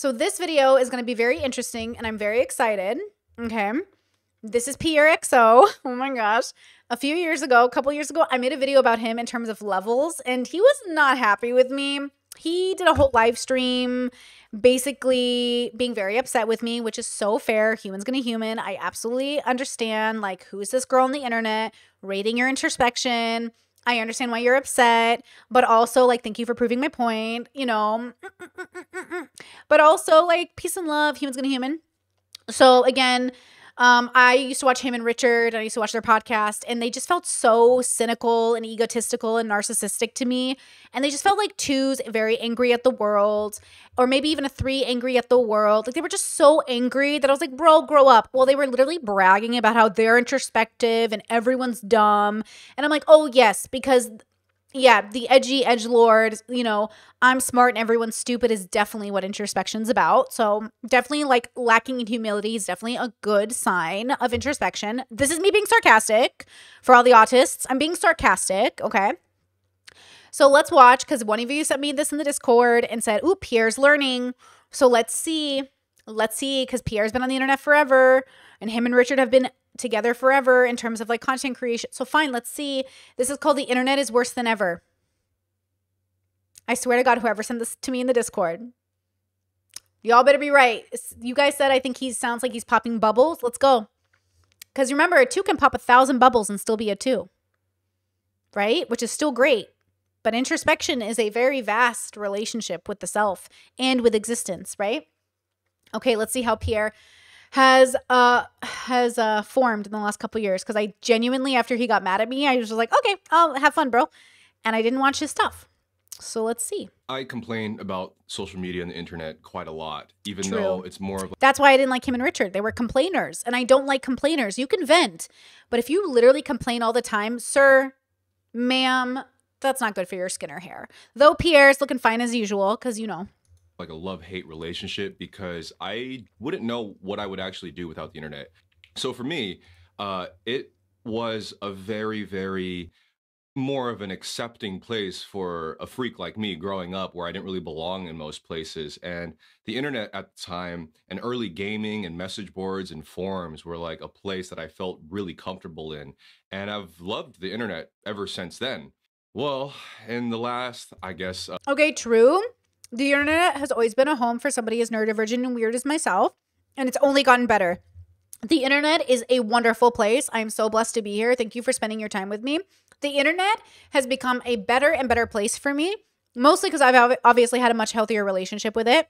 So this video is going to be very interesting and I'm very excited. Okay. This is Pierre. Oh my gosh. A few years ago, a couple years ago, I made a video about him in terms of levels and he was not happy with me. He did a whole live stream basically being very upset with me, which is so fair. Human's gonna human. I absolutely understand like who's this girl on the internet rating your introspection. I understand why you're upset, but also like thank you for proving my point, you know. But also like peace and love, humans gonna human. So again, um, I used to watch him and Richard, and I used to watch their podcast, and they just felt so cynical and egotistical and narcissistic to me. And they just felt like twos very angry at the world, or maybe even a three angry at the world. Like they were just so angry that I was like, bro, grow up. Well, they were literally bragging about how they're introspective and everyone's dumb. And I'm like, oh, yes, because yeah, the edgy edge lord, you know, I'm smart and everyone's stupid is definitely what introspection's about. So, definitely like lacking in humility is definitely a good sign of introspection. This is me being sarcastic for all the autists. I'm being sarcastic, okay? So, let's watch cuz one of you sent me this in the Discord and said, "Ooh, Pierre's learning." So, let's see. Let's see cuz Pierre's been on the internet forever and him and Richard have been together forever in terms of like content creation. So fine, let's see. This is called the internet is worse than ever. I swear to God, whoever sent this to me in the Discord, y'all better be right. You guys said I think he sounds like he's popping bubbles. Let's go. Because remember, a two can pop a thousand bubbles and still be a two, right? Which is still great. But introspection is a very vast relationship with the self and with existence, right? Okay, let's see how Pierre has uh has uh formed in the last couple years. Because I genuinely after he got mad at me I was just like okay I'll have fun bro. And I didn't watch his stuff. So let's see. I complain about social media and the internet quite a lot even True. though it's more of That's why I didn't like him and Richard. They were complainers and I don't like complainers. You can vent but if you literally complain all the time sir ma'am that's not good for your skin or hair. Though Pierre's looking fine as usual because you know like a love hate relationship because I wouldn't know what I would actually do without the internet. So for me, uh, it was a very, very more of an accepting place for a freak like me growing up where I didn't really belong in most places. And the internet at the time and early gaming and message boards and forums were like a place that I felt really comfortable in. And I've loved the internet ever since then. Well, in the last, I guess. Uh okay, true. The internet has always been a home for somebody as neurodivergent and weird as myself, and it's only gotten better. The internet is a wonderful place. I'm so blessed to be here. Thank you for spending your time with me. The internet has become a better and better place for me, mostly because I've obviously had a much healthier relationship with it.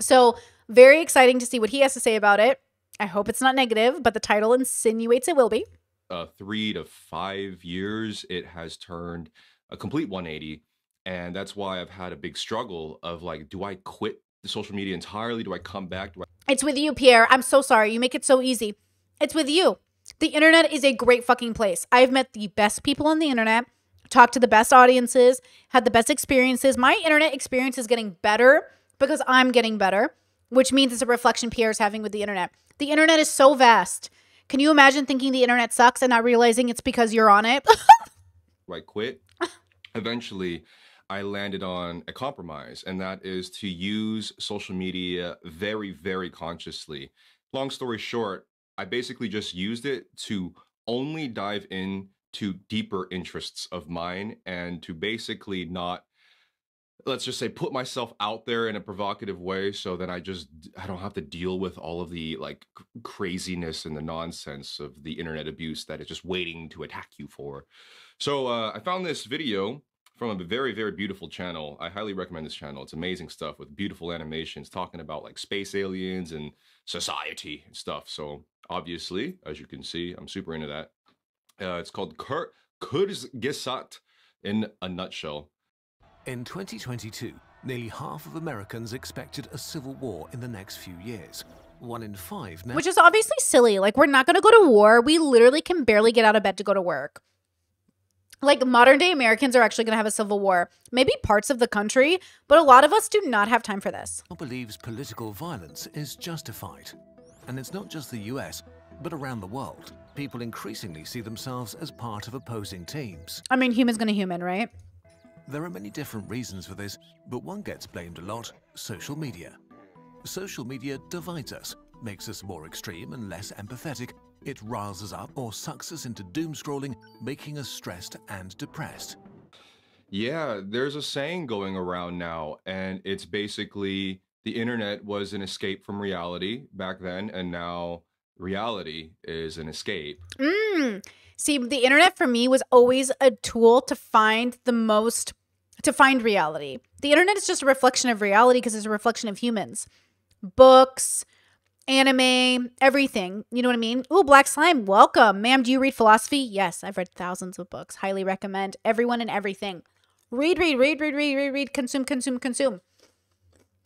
So, very exciting to see what he has to say about it. I hope it's not negative, but the title insinuates it will be. Uh, three to five years, it has turned a complete 180 and that's why I've had a big struggle of like, do I quit the social media entirely? Do I come back? Do I- it's with you, Pierre. I'm so sorry. You make it so easy. It's with you. The internet is a great fucking place. I've met the best people on the internet, talked to the best audiences, had the best experiences. My internet experience is getting better because I'm getting better, which means it's a reflection Pierre's having with the internet. The internet is so vast. Can you imagine thinking the internet sucks and not realizing it's because you're on it? do I quit? Eventually, I landed on a compromise, and that is to use social media very, very consciously. Long story short, I basically just used it to only dive in to deeper interests of mine and to basically not let's just say put myself out there in a provocative way so that i just i don't have to deal with all of the like craziness and the nonsense of the internet abuse that is just waiting to attack you for so uh, i found this video from a very, very beautiful channel. I highly recommend this channel. It's amazing stuff with beautiful animations talking about like space aliens and society and stuff. So obviously, as you can see, I'm super into that. Uh, it's called Kur Kurzgesagt in a nutshell. In 2022, nearly half of Americans expected a civil war in the next few years. One in five now. Which is obviously silly. Like, we're not going to go to war. We literally can barely get out of bed to go to work like modern day Americans are actually going to have a civil war. Maybe parts of the country, but a lot of us do not have time for this. Believes political violence is justified. And it's not just the US, but around the world. People increasingly see themselves as part of opposing teams. I mean, human's going to human, right? There are many different reasons for this, but one gets blamed a lot social media. Social media divides us, makes us more extreme and less empathetic. It riles us up or sucks us into doom scrolling, making us stressed and depressed. Yeah, there's a saying going around now, and it's basically the internet was an escape from reality back then, and now reality is an escape. Mm. See, the internet for me was always a tool to find the most, to find reality. The internet is just a reflection of reality because it's a reflection of humans. Books, anime, everything. You know what I mean? Ooh, Black Slime, welcome. Ma'am, do you read philosophy? Yes, I've read thousands of books. Highly recommend. Everyone and everything. Read, read, read, read, read, read, read, consume, consume, consume.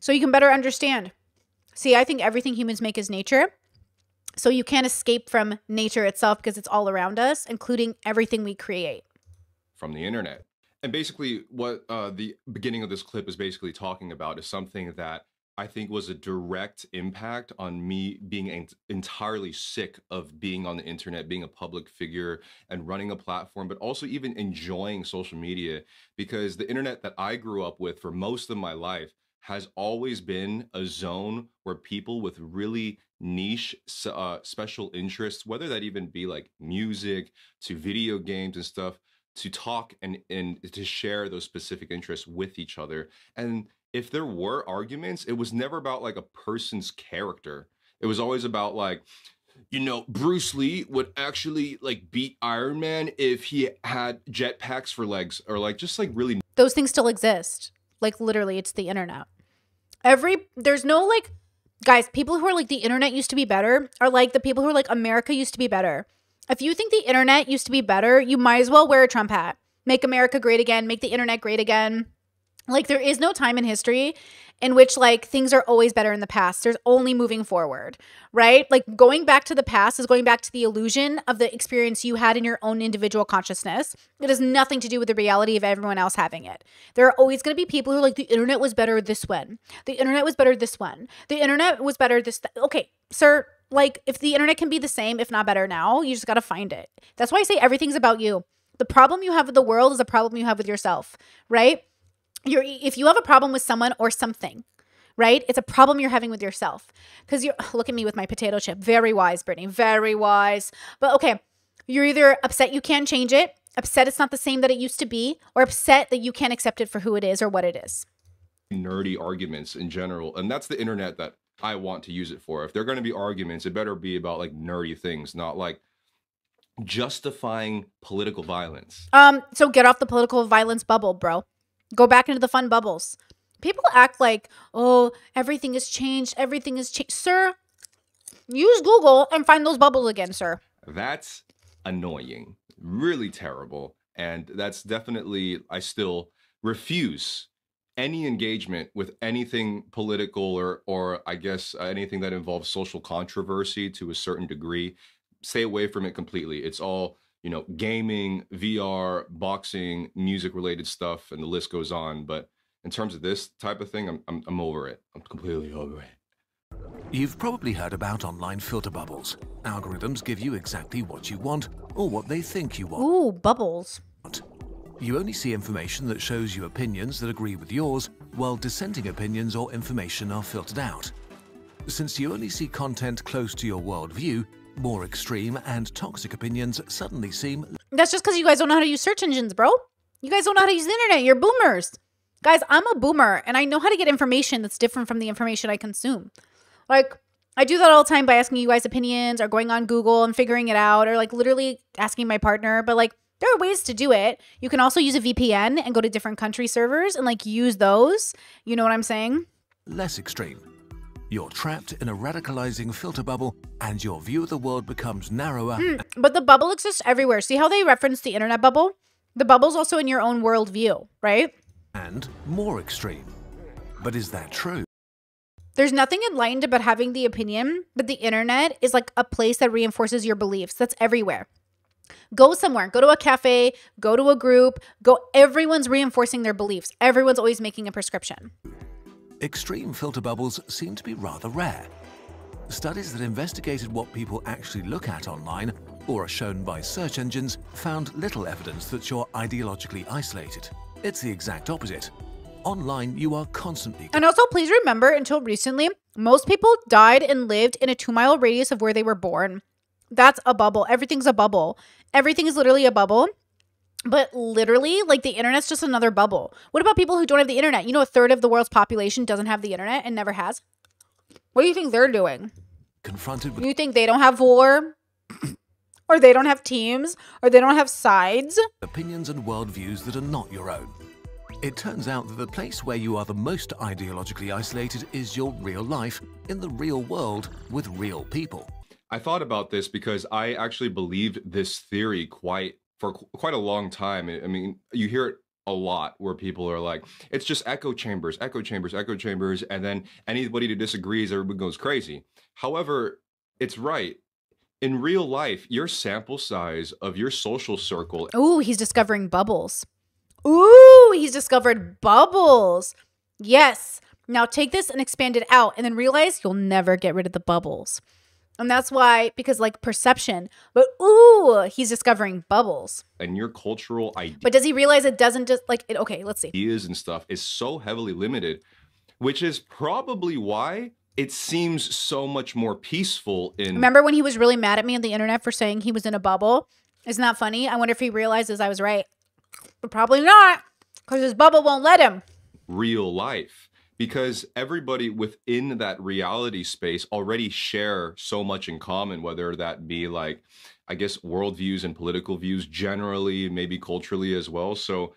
So you can better understand. See, I think everything humans make is nature. So you can't escape from nature itself because it's all around us, including everything we create. from the internet. And basically, what uh, the beginning of this clip is basically talking about is something that I think was a direct impact on me being en- entirely sick of being on the internet, being a public figure, and running a platform, but also even enjoying social media because the internet that I grew up with for most of my life has always been a zone where people with really niche uh, special interests, whether that even be like music to video games and stuff, to talk and and to share those specific interests with each other. And if there were arguments, it was never about like a person's character. It was always about like, you know, Bruce Lee would actually like beat Iron Man if he had jetpacks for legs, or like just like really Those things still exist. Like literally, it's the internet. Every there's no like guys, people who are like the internet used to be better are like the people who are like America used to be better. If you think the internet used to be better, you might as well wear a Trump hat. Make America great again, make the internet great again. Like there is no time in history in which like things are always better in the past. There's only moving forward, right? Like going back to the past is going back to the illusion of the experience you had in your own individual consciousness. It has nothing to do with the reality of everyone else having it. There are always going to be people who are like the internet was better this when. The internet was better this one. The internet was better this th- Okay, sir, like if the internet can be the same if not better now, you just got to find it. That's why I say everything's about you. The problem you have with the world is a problem you have with yourself, right? You're if you have a problem with someone or something right it's a problem you're having with yourself because you're look at me with my potato chip very wise brittany very wise but okay you're either upset you can't change it upset it's not the same that it used to be or upset that you can't accept it for who it is or what it is nerdy arguments in general. And that's the internet that I want to use it for. If they're going to be arguments, it better be about like nerdy things, not like justifying political violence. um so get off the political violence bubble bro go back into the fun bubbles people act like oh everything has changed everything has changed sir use google and find those bubbles again sir That's annoying, really terrible. And that's definitely, I still refuse any engagement with anything political or, or I guess uh, anything that involves social controversy to a certain degree. Stay away from it completely. It's all, you know, gaming, VR, boxing, music related stuff, and the list goes on. But in terms of this type of thing, I'm, I'm, I'm over it. I'm completely over it. You've probably heard about online filter bubbles. Algorithms give you exactly what you want or what they think you want. ooh bubbles You only see information that shows you opinions that agree with yours, while dissenting opinions or information are filtered out. Since you only see content close to your worldview, more extreme and toxic opinions suddenly seem That's just because you guys don't know how to use search engines, bro. You guys don't know how to use the internet. You're boomers. Guys, I'm a boomer and I know how to get information that's different from the information I consume. Like, I do that all the time by asking you guys opinions or going on Google and figuring it out or like literally asking my partner. But like, there are ways to do it. You can also use a VPN and go to different country servers and like use those. You know what I'm saying? less extreme. You're trapped in a radicalizing filter bubble, and your view of the world becomes narrower hmm, But the bubble exists everywhere. See how they reference the internet bubble? The bubble's also in your own worldview, right? and more extreme. But is that true? There's nothing enlightened about having the opinion that the internet is like a place that reinforces your beliefs. That's everywhere. Go somewhere, go to a cafe, go to a group, go. Everyone's reinforcing their beliefs. Everyone's always making a prescription. Extreme filter bubbles seem to be rather rare. Studies that investigated what people actually look at online or are shown by search engines found little evidence that you're ideologically isolated. It's the exact opposite. online, you are constantly And also, please remember until recently, most people died and lived in a two mile radius of where they were born. That's a bubble. Everything's a bubble. Everything is literally a bubble. But literally, like the internet's just another bubble. What about people who don't have the internet? You know, a third of the world's population doesn't have the internet and never has. What do you think they're doing? confronted with You think they don't have war? or they don't have teams? Or they don't have sides? opinions and worldviews that are not your own. It turns out that the place where you are the most ideologically isolated is your real life, in the real world, with real people. I thought about this because I actually believed this theory quite for qu- quite a long time. I mean, you hear it a lot where people are like, "It's just echo chambers, echo chambers, echo chambers," and then anybody that disagrees, everybody goes crazy. However, it's right. In real life, your sample size of your social circle Ooh, he's discovering bubbles. Ooh, he's discovered bubbles. Yes. Now take this and expand it out and then realize you'll never get rid of the bubbles. And that's why, because like perception, but ooh, he's discovering bubbles. and your cultural ideas But does he realize it doesn't just like it? Okay, let's see. Is and stuff is so heavily limited, which is probably why it seems so much more peaceful in Remember when he was really mad at me on the internet for saying he was in a bubble? Isn't that funny? I wonder if he realizes I was right. But probably not, because his bubble won't let him. real life because everybody within that reality space already share so much in common whether that be like i guess worldviews and political views generally maybe culturally as well so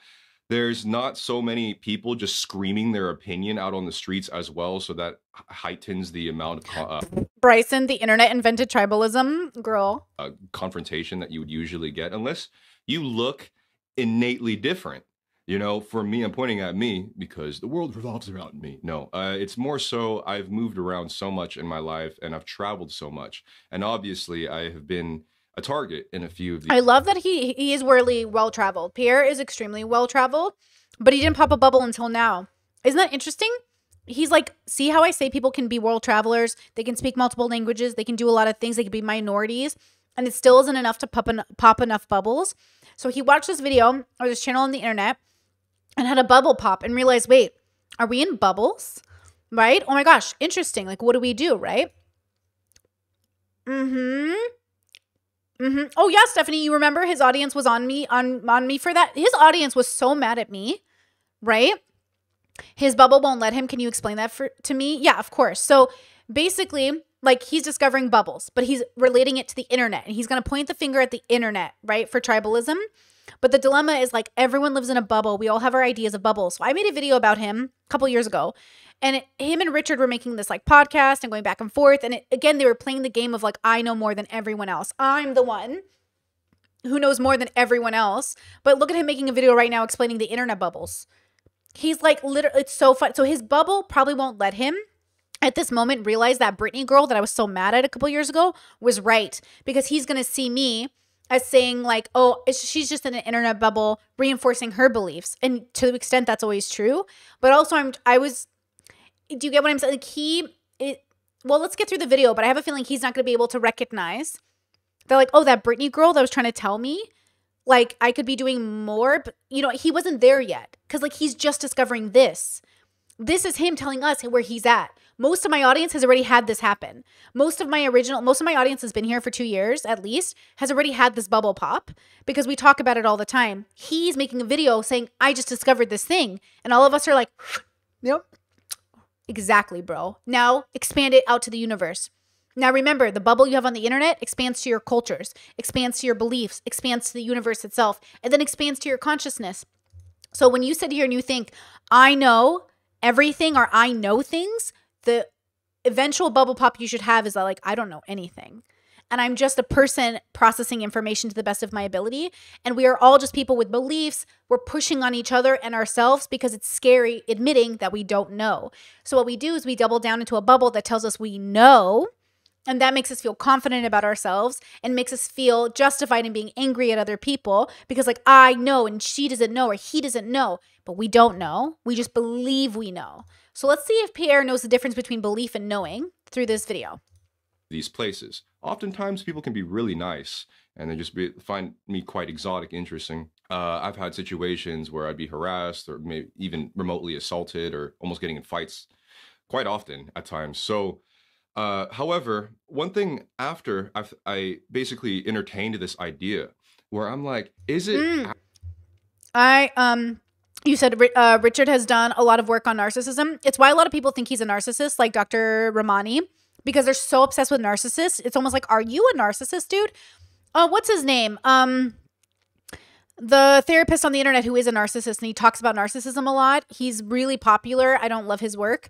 there's not so many people just screaming their opinion out on the streets as well so that heightens the amount of uh, Bryson, the internet invented tribalism. Girl. confrontation that you would usually get unless you look innately different you know for me i'm pointing at me because the world revolves around me no uh, it's more so i've moved around so much in my life and i've traveled so much and obviously i have been a target in a few of these I love that he he is really well traveled. Pierre is extremely well traveled, but he didn't pop a bubble until now. Isn't that interesting? He's like, see how I say people can be world travelers, they can speak multiple languages, they can do a lot of things, they can be minorities, and it still isn't enough to pop en- pop enough bubbles. So he watched this video or this channel on the internet and had a bubble pop and realized, wait, are we in bubbles? Right? Oh my gosh, interesting. Like, what do we do, right? Mm-hmm. Mm-hmm. Oh yeah, Stephanie, you remember his audience was on me on on me for that. His audience was so mad at me, right? His bubble won't let him. Can you explain that for to me? Yeah, of course. So basically, like he's discovering bubbles, but he's relating it to the internet, and he's gonna point the finger at the internet, right, for tribalism. But the dilemma is like everyone lives in a bubble. We all have our ideas of bubbles. So I made a video about him a couple years ago, and it, him and Richard were making this like podcast and going back and forth. And it, again, they were playing the game of like I know more than everyone else. I'm the one who knows more than everyone else. But look at him making a video right now explaining the internet bubbles. He's like literally, it's so fun. So his bubble probably won't let him at this moment realize that Brittany girl that I was so mad at a couple years ago was right because he's gonna see me as saying like, oh, she's just in an internet bubble, reinforcing her beliefs, and to the extent that's always true. But also, I'm I was. Do you get what I'm saying? Like he, it. Well, let's get through the video, but I have a feeling he's not gonna be able to recognize. They're like, oh, that Brittany girl that was trying to tell me like I could be doing more, but you know, he wasn't there yet because like he's just discovering this. This is him telling us where he's at. Most of my audience has already had this happen. Most of my original, most of my audience has been here for two years at least, has already had this bubble pop because we talk about it all the time. He's making a video saying, I just discovered this thing. And all of us are like, yep. Exactly, bro. Now expand it out to the universe. Now remember, the bubble you have on the internet expands to your cultures, expands to your beliefs, expands to the universe itself, and then expands to your consciousness. So when you sit here and you think, I know everything or I know things, the eventual bubble pop you should have is that, like, I don't know anything. And I'm just a person processing information to the best of my ability. And we are all just people with beliefs. We're pushing on each other and ourselves because it's scary admitting that we don't know. So, what we do is we double down into a bubble that tells us we know. And that makes us feel confident about ourselves and makes us feel justified in being angry at other people because, like, I know and she doesn't know or he doesn't know, but we don't know. We just believe we know. So, let's see if Pierre knows the difference between belief and knowing through this video. these places. Oftentimes, people can be really nice and they just be, find me quite exotic, interesting. Uh, I've had situations where I'd be harassed or maybe even remotely assaulted or almost getting in fights quite often at times. So, uh, however, one thing after I've, I basically entertained this idea where I'm like, is it? Mm. I um you said uh, Richard has done a lot of work on narcissism. It's why a lot of people think he's a narcissist, like Dr. Ramani, because they're so obsessed with narcissists. It's almost like, are you a narcissist, dude? Uh, what's his name? Um, the therapist on the internet who is a narcissist and he talks about narcissism a lot. He's really popular. I don't love his work,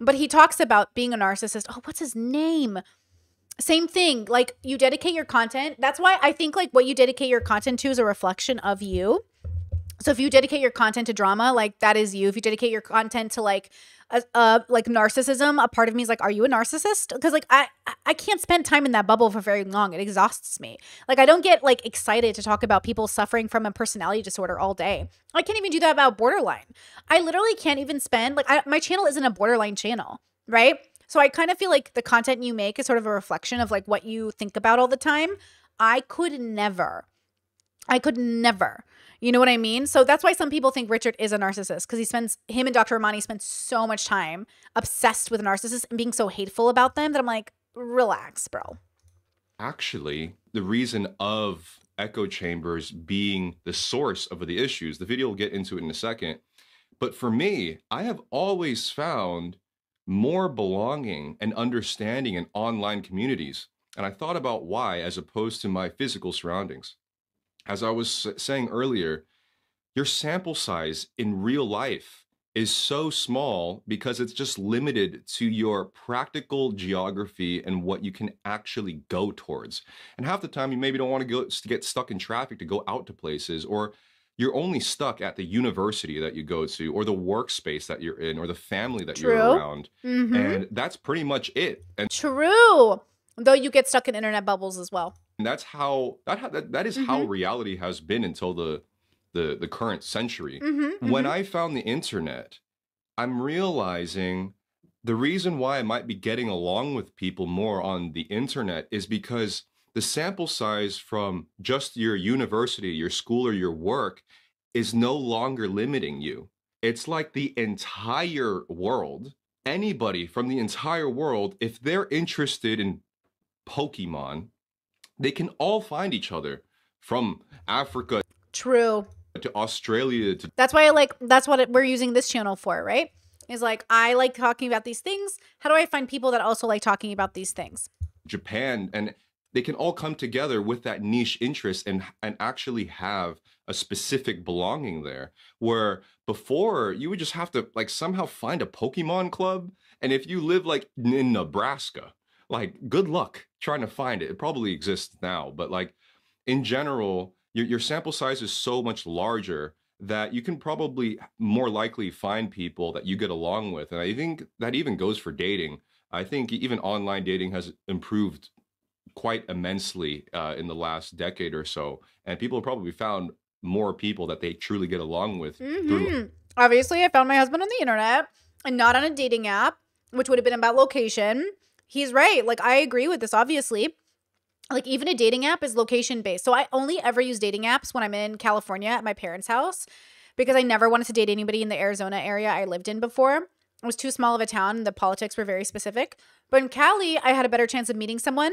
but he talks about being a narcissist. Oh, what's his name? Same thing. Like you dedicate your content. That's why I think like what you dedicate your content to is a reflection of you so if you dedicate your content to drama, like that is you. If you dedicate your content to like a like narcissism, a part of me is like, are you a narcissist? Because like I I can't spend time in that bubble for very long. It exhausts me. Like I don't get like excited to talk about people suffering from a personality disorder all day. I can't even do that about borderline. I literally can't even spend like I, my channel isn't a borderline channel, right? So I kind of feel like the content you make is sort of a reflection of like what you think about all the time. I could never, I could never you know what I mean? So that's why some people think Richard is a narcissist because he spends him and Dr. Ramani spend so much time obsessed with narcissists and being so hateful about them that I'm like, relax, bro. Actually, the reason of echo chambers being the source of the issues, the video will get into it in a second. But for me, I have always found more belonging and understanding in online communities. And I thought about why as opposed to my physical surroundings as I was saying earlier, your sample size in real life is so small because it's just limited to your practical geography and what you can actually go towards. And half the time you maybe don't want to go to get stuck in traffic to go out to places or you're only stuck at the university that you go to or the workspace that you're in or the family that True. you're around. Mm-hmm. And that's pretty much it. And True. Though you get stuck in internet bubbles as well. And that's how that that, that is mm-hmm. how reality has been until the the the current century. Mm-hmm, when mm-hmm. I found the internet, I'm realizing the reason why I might be getting along with people more on the internet is because the sample size from just your university, your school, or your work is no longer limiting you. It's like the entire world, anybody from the entire world, if they're interested in Pokemon, they can all find each other from Africa. True. To Australia. To- that's why I like, that's what it, we're using this channel for, right? Is like, I like talking about these things. How do I find people that also like talking about these things? Japan. And they can all come together with that niche interest and and actually have a specific belonging there where before you would just have to like somehow find a pokemon club and if you live like in nebraska like good luck trying to find it. It probably exists now, but like in general, your, your sample size is so much larger that you can probably more likely find people that you get along with. And I think that even goes for dating. I think even online dating has improved quite immensely uh, in the last decade or so. And people have probably found more people that they truly get along with. Mm-hmm. Obviously, I found my husband on the internet and not on a dating app, which would have been about location he's right. Like I agree with this obviously. Like even a dating app is location based. So I only ever use dating apps when I'm in California at my parents' house because I never wanted to date anybody in the Arizona area I lived in before. It was too small of a town. The politics were very specific. But in Cali, I had a better chance of meeting someone.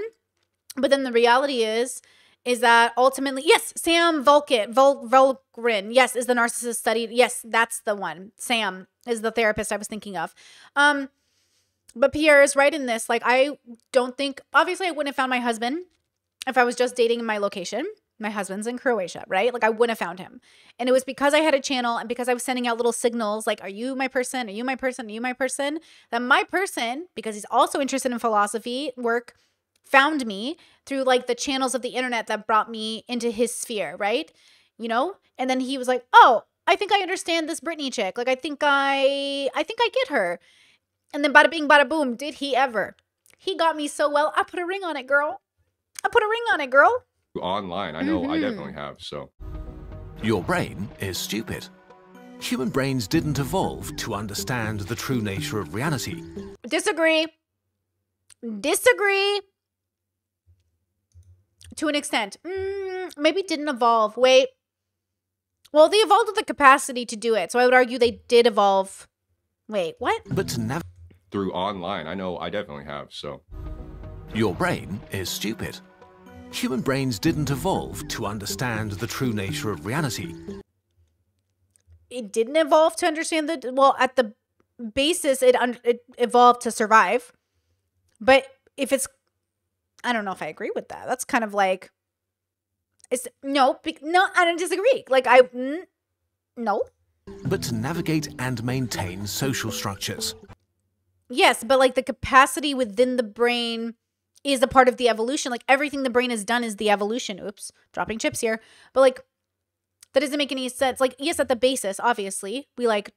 But then the reality is, is that ultimately, yes, Sam Vulcan, Vul, Vulgrin, yes, is the narcissist studied. Yes, that's the one. Sam is the therapist I was thinking of. Um, but Pierre is right in this. Like, I don't think, obviously, I wouldn't have found my husband if I was just dating in my location. My husband's in Croatia, right? Like, I wouldn't have found him. And it was because I had a channel and because I was sending out little signals like, are you my person? Are you my person? Are you my person? That my person, because he's also interested in philosophy work, found me through like the channels of the internet that brought me into his sphere, right? You know? And then he was like, oh, I think I understand this Brittany chick. Like, I think I, I think I get her. And then bada bing, bada boom, did he ever? He got me so well. I put a ring on it, girl. I put a ring on it, girl. Online, I know, mm-hmm. I definitely have. So, your brain is stupid. Human brains didn't evolve to understand the true nature of reality. Disagree. Disagree. to an extent. Mm, maybe didn't evolve. Wait. Well, they evolved with the capacity to do it. So I would argue they did evolve. Wait, what? But to navigate Through online, I know I definitely have. So your brain is stupid. Human brains didn't evolve to understand the true nature of reality. It didn't evolve to understand the well at the basis it un, it evolved to survive. But if it's I don't know if I agree with that. That's kind of like it's no, be, no, I don't disagree. Like I mm, no. But to navigate and maintain social structures. Yes, but like the capacity within the brain is a part of the evolution. Like everything the brain has done is the evolution. Oops, dropping chips here. But like that doesn't make any sense. Like, yes, at the basis, obviously, we like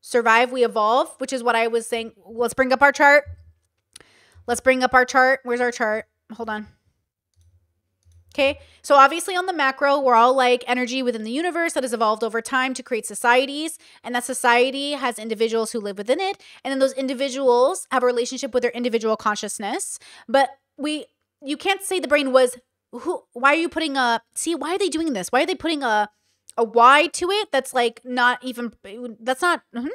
survive, we evolve, which is what I was saying. Let's bring up our chart. Let's bring up our chart. Where's our chart? Hold on. Okay, so obviously on the macro, we're all like energy within the universe that has evolved over time to create societies, and that society has individuals who live within it, and then those individuals have a relationship with their individual consciousness. But we, you can't say the brain was who. Why are you putting a? See, why are they doing this? Why are they putting a? a why to it that's like not even that's not mm-hmm.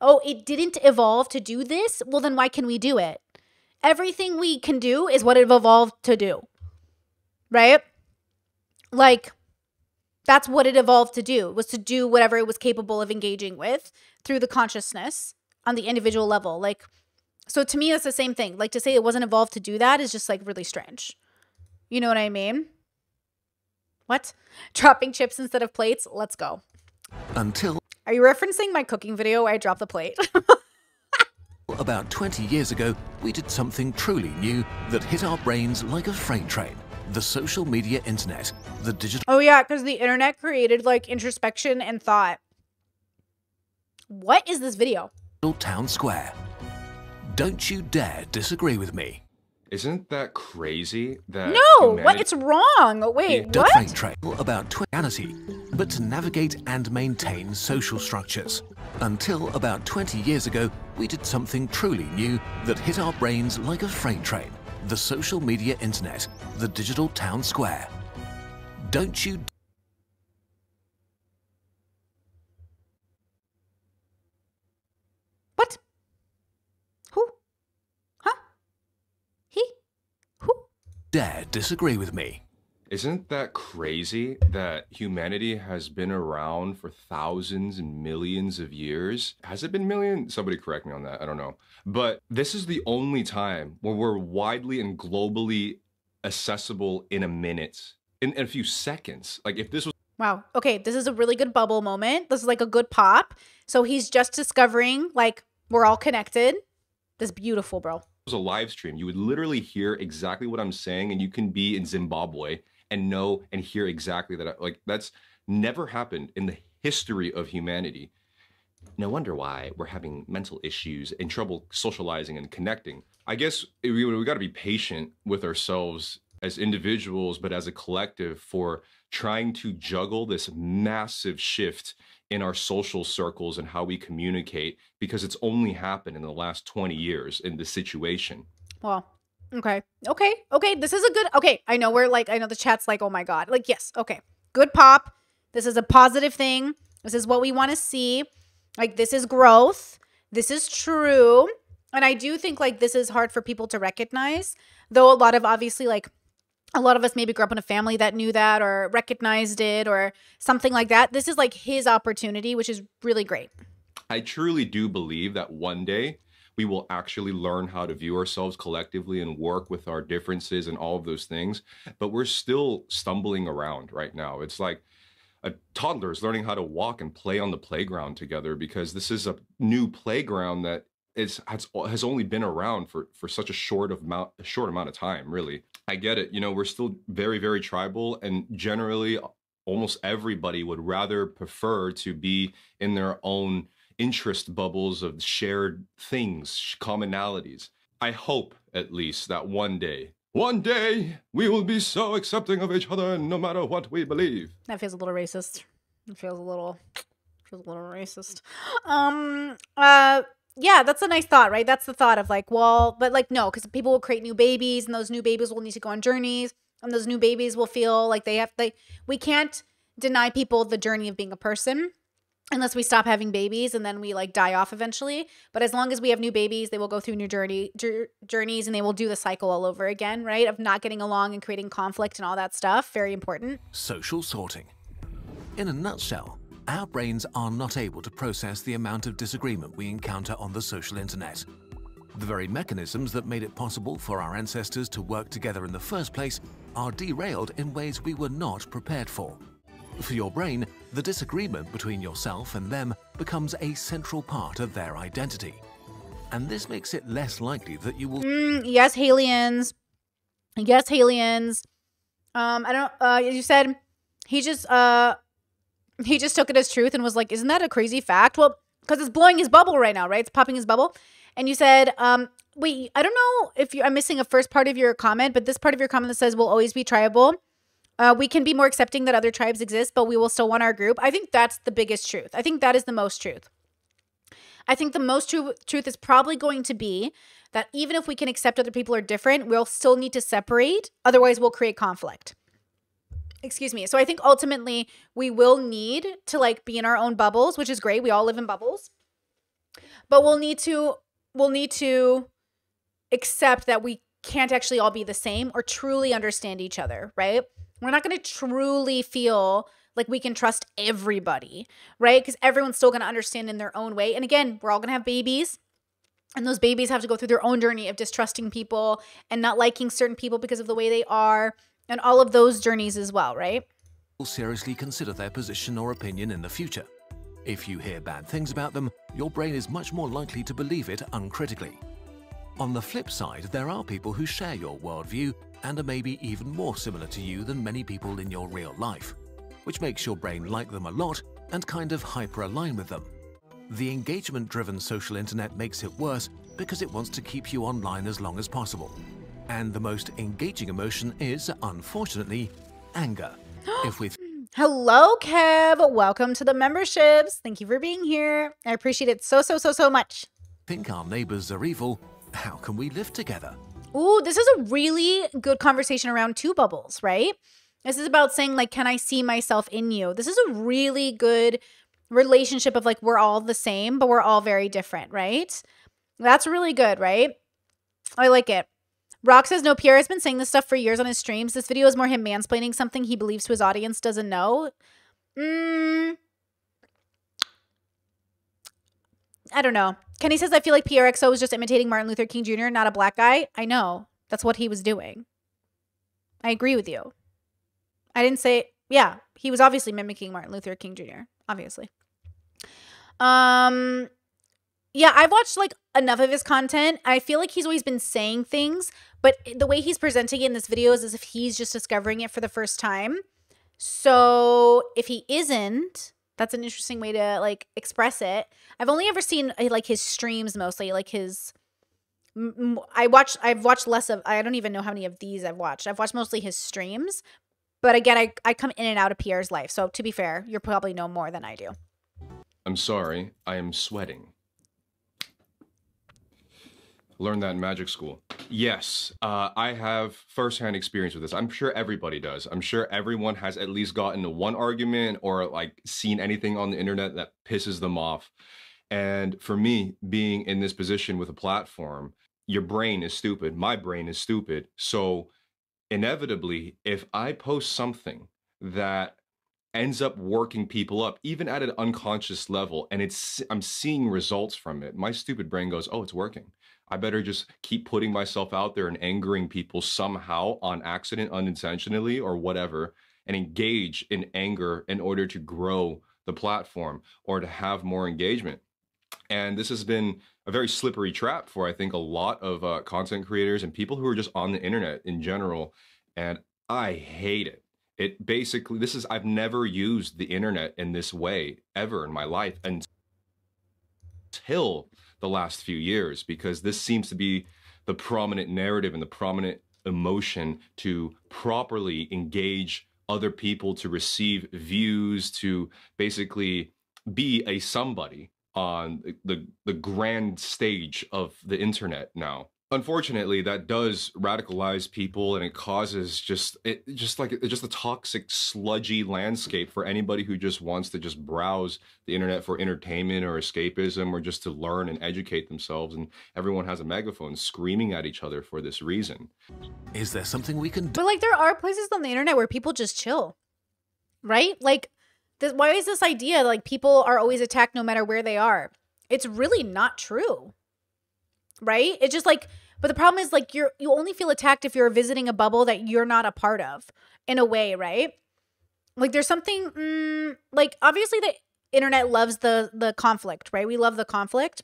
oh it didn't evolve to do this well then why can we do it everything we can do is what it evolved to do right like that's what it evolved to do was to do whatever it was capable of engaging with through the consciousness on the individual level like so to me that's the same thing like to say it wasn't evolved to do that is just like really strange you know what i mean what? Dropping chips instead of plates? Let's go. Until Are you referencing my cooking video where I dropped the plate? about 20 years ago, we did something truly new that hit our brains like a freight train. The social media internet, the digital oh yeah, because the internet created like introspection and thought. What is this video? town square. Don't you dare disagree with me. isn't that crazy? That No, what? It's wrong. Wait, The what? freight train about reality, but to navigate and maintain social structures. Until about 20 years ago, we did something truly new that hit our brains like a freight train. The social media internet, the digital town square. Don't you What? Who? Huh? He? Who? dare disagree with me. Isn't that crazy that humanity has been around for thousands and millions of years? Has it been million? Somebody correct me on that. I don't know. But this is the only time where we're widely and globally accessible in a minute, in, in a few seconds. Like if this was Wow. Okay, this is a really good bubble moment. This is like a good pop. So he's just discovering like we're all connected. This beautiful, bro. It was a live stream, you would literally hear exactly what I'm saying, and you can be in Zimbabwe and know and hear exactly that. Like that's never happened in the history of humanity. No wonder why we're having mental issues and trouble socializing and connecting. I guess we, we got to be patient with ourselves as individuals, but as a collective for trying to juggle this massive shift in our social circles and how we communicate because it's only happened in the last 20 years in this situation. Well, okay. Okay. Okay. This is a good okay. I know we're like I know the chat's like, oh my God. Like, yes, okay. Good pop. This is a positive thing. This is what we want to see. Like this is growth. This is true. And I do think like this is hard for people to recognize. Though a lot of obviously like a lot of us maybe grew up in a family that knew that or recognized it or something like that. This is like his opportunity, which is really great. I truly do believe that one day we will actually learn how to view ourselves collectively and work with our differences and all of those things. But we're still stumbling around right now. It's like a toddler is learning how to walk and play on the playground together because this is a new playground that is has, has only been around for for such a short of amount a short amount of time really i get it you know we're still very very tribal and generally almost everybody would rather prefer to be in their own interest bubbles of shared things commonalities i hope at least that one day one day we will be so accepting of each other no matter what we believe That feels a little racist. It feels a little feels a little racist. Um uh yeah, that's a nice thought, right? That's the thought of like, well, but like no, because people will create new babies and those new babies will need to go on journeys. and those new babies will feel like they have they we can't deny people the journey of being a person unless we stop having babies and then we like die off eventually. But as long as we have new babies they will go through new journey journeys and they will do the cycle all over again right? Of not getting along and creating conflict and all that stuff very important. Social sorting. In a nutshell our brains are not able to process the amount of disagreement we encounter on the social internet. The very mechanisms that made it possible for our ancestors to work together in the first place are derailed in ways we were not prepared for for your brain, the disagreement between yourself and them becomes a central part of their identity. And this makes it less likely that you will. Mm, yes, Halians. Yes, Halians. Um, I don't. Uh, you said he just uh, he just took it as truth and was like, "Isn't that a crazy fact?" Well, because it's blowing his bubble right now, right? It's popping his bubble. And you said, um, wait, I don't know if you, I'm missing a first part of your comment, but this part of your comment that says will always be tribal uh, we can be more accepting that other tribes exist, but we will still want our group. I think that's the biggest truth. I think that is the most truth. I think the most truth is probably going to be that even if we can accept other people are different, we'll still need to separate. Otherwise, we'll create conflict. Excuse me. So I think ultimately we will need to like be in our own bubbles, which is great. We all live in bubbles. But we'll need to we'll need to accept that we can't actually all be the same or truly understand each other, right? We're not going to truly feel like we can trust everybody, right? Because everyone's still going to understand in their own way. And again, we're all going to have babies. And those babies have to go through their own journey of distrusting people and not liking certain people because of the way they are, and all of those journeys as well, right? Will seriously consider their position or opinion in the future. If you hear bad things about them, your brain is much more likely to believe it uncritically. On the flip side, there are people who share your worldview and are maybe even more similar to you than many people in your real life, which makes your brain like them a lot and kind of hyper-align with them. The engagement-driven social internet makes it worse because it wants to keep you online as long as possible. And the most engaging emotion is, unfortunately, anger. if we Hello, Kev. Welcome to the memberships. Thank you for being here. I appreciate it so, so, so, so much. Think our neighbors are evil. How can we live together? Ooh, this is a really good conversation around two bubbles, right? This is about saying, like, can I see myself in you? This is a really good relationship of like, we're all the same, but we're all very different, right? That's really good, right? I like it. Rock says, no, Pierre has been saying this stuff for years on his streams. This video is more him mansplaining something he believes to his audience doesn't know. Mm, I don't know. Kenny says, I feel like Pierre XO was just imitating Martin Luther King Jr., not a black guy. I know. That's what he was doing. I agree with you. I didn't say, yeah, he was obviously mimicking Martin Luther King Jr., obviously. Um, yeah, I've watched like enough of his content. I feel like he's always been saying things, but the way he's presenting it in this video is as if he's just discovering it for the first time. So if he isn't, that's an interesting way to like express it. I've only ever seen uh, like his streams mostly, like his. I watched. I've watched less of. I don't even know how many of these I've watched. I've watched mostly his streams, but again, I I come in and out of Pierre's life. So to be fair, you probably know more than I do. I'm sorry. I am sweating. Learned that in magic school. Yes, uh, I have firsthand experience with this. I'm sure everybody does. I'm sure everyone has at least gotten one argument or like seen anything on the internet that pisses them off. And for me, being in this position with a platform, your brain is stupid. My brain is stupid. So inevitably, if I post something that ends up working people up even at an unconscious level and it's i'm seeing results from it my stupid brain goes oh it's working I better just keep putting myself out there and angering people somehow on accident, unintentionally, or whatever, and engage in anger in order to grow the platform or to have more engagement. And this has been a very slippery trap for, I think, a lot of uh, content creators and people who are just on the internet in general. And I hate it. It basically, this is, I've never used the internet in this way ever in my life until the last few years because this seems to be the prominent narrative and the prominent emotion to properly engage other people to receive views to basically be a somebody on the the grand stage of the internet now unfortunately that does radicalize people and it causes just it just like just a toxic sludgy landscape for anybody who just wants to just browse the internet for entertainment or escapism or just to learn and educate themselves and everyone has a megaphone screaming at each other for this reason Is there something we can do? But like there are places on the internet where people just chill. Right? Like this why is this idea like people are always attacked no matter where they are? It's really not true. Right? It's just like but the problem is like you're you only feel attacked if you're visiting a bubble that you're not a part of in a way, right? Like there's something mm, like obviously the internet loves the the conflict, right? We love the conflict.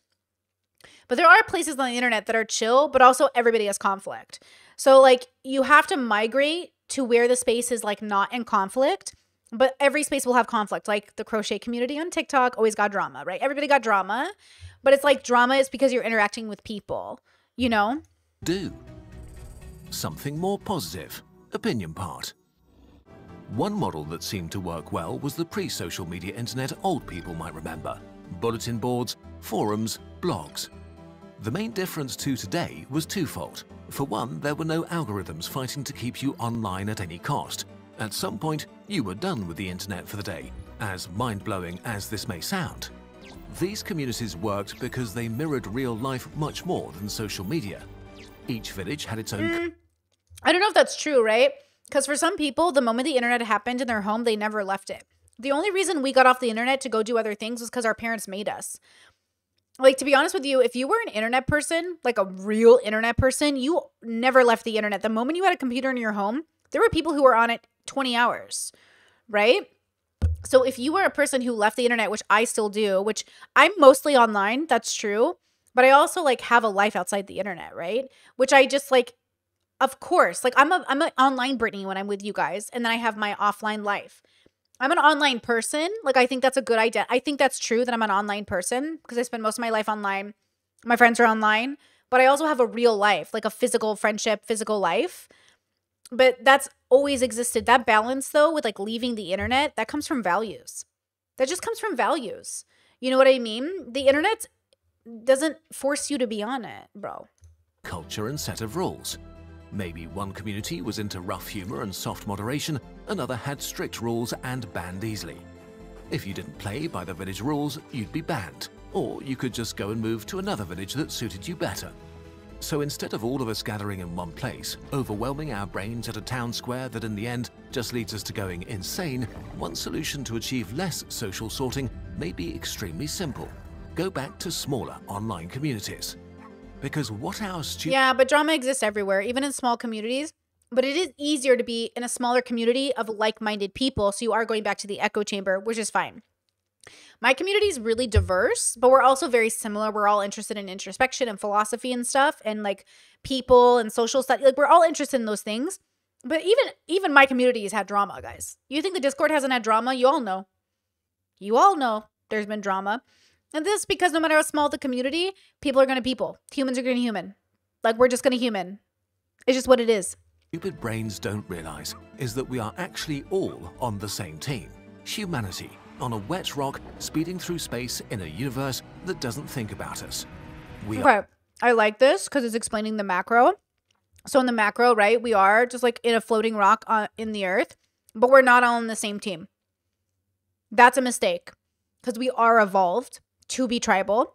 But there are places on the internet that are chill, but also everybody has conflict. So like you have to migrate to where the space is like not in conflict, but every space will have conflict. Like the crochet community on TikTok always got drama, right? Everybody got drama, but it's like drama is because you're interacting with people, you know? do? Something more positive. Opinion part. One model that seemed to work well was the pre-social media internet old people might remember. Bulletin boards, forums, blogs. The main difference to today was twofold. For one, there were no algorithms fighting to keep you online at any cost. At some point, you were done with the internet for the day, as mind-blowing as this may sound. These communities worked because they mirrored real life much more than social media. Each village had its own hmm. I don't know if that's true, right? Because for some people, the moment the internet happened in their home, they never left it. The only reason we got off the internet to go do other things was because our parents made us. Like, to be honest with you, if you were an internet person, like a real internet person, you never left the internet. The moment you had a computer in your home, there were people who were on it 20 hours, right? So if you were a person who left the internet, which I still do, which I'm mostly online, that's true, but I also like have a life outside the internet, right? Which I just like of course, like I'm a I'm an online Brittany when I'm with you guys, and then I have my offline life. I'm an online person. Like I think that's a good idea. I think that's true that I'm an online person because I spend most of my life online. My friends are online, but I also have a real life, like a physical friendship, physical life. But that's always existed. That balance though with like leaving the internet, that comes from values. That just comes from values. You know what I mean? The internet doesn't force you to be on it, bro. culture and set of rules. Maybe one community was into rough humor and soft moderation, another had strict rules and banned easily. If you didn't play by the village rules, you'd be banned, or you could just go and move to another village that suited you better. So instead of all of us gathering in one place, overwhelming our brains at a town square that in the end just leads us to going insane, one solution to achieve less social sorting may be extremely simple. Go back to smaller online communities. Because what our students Yeah, but drama exists everywhere, even in small communities. But it is easier to be in a smaller community of like minded people. So you are going back to the echo chamber, which is fine. My community is really diverse, but we're also very similar. We're all interested in introspection and philosophy and stuff, and like people and social stuff. Like we're all interested in those things. But even even my community has had drama, guys. You think the Discord hasn't had drama? You all know. You all know there's been drama. And this because no matter how small the community, people are gonna people. Humans are gonna human. Like we're just gonna human. It's just what it is. stupid brains don't realize is that we are actually all on the same team. Humanity, on a wet rock, speeding through space in a universe that doesn't think about us. We are I like this because it's explaining the macro. So in the macro, right, we are just like in a floating rock uh, in the earth, but we're not all on the same team. That's a mistake because we are evolved to be tribal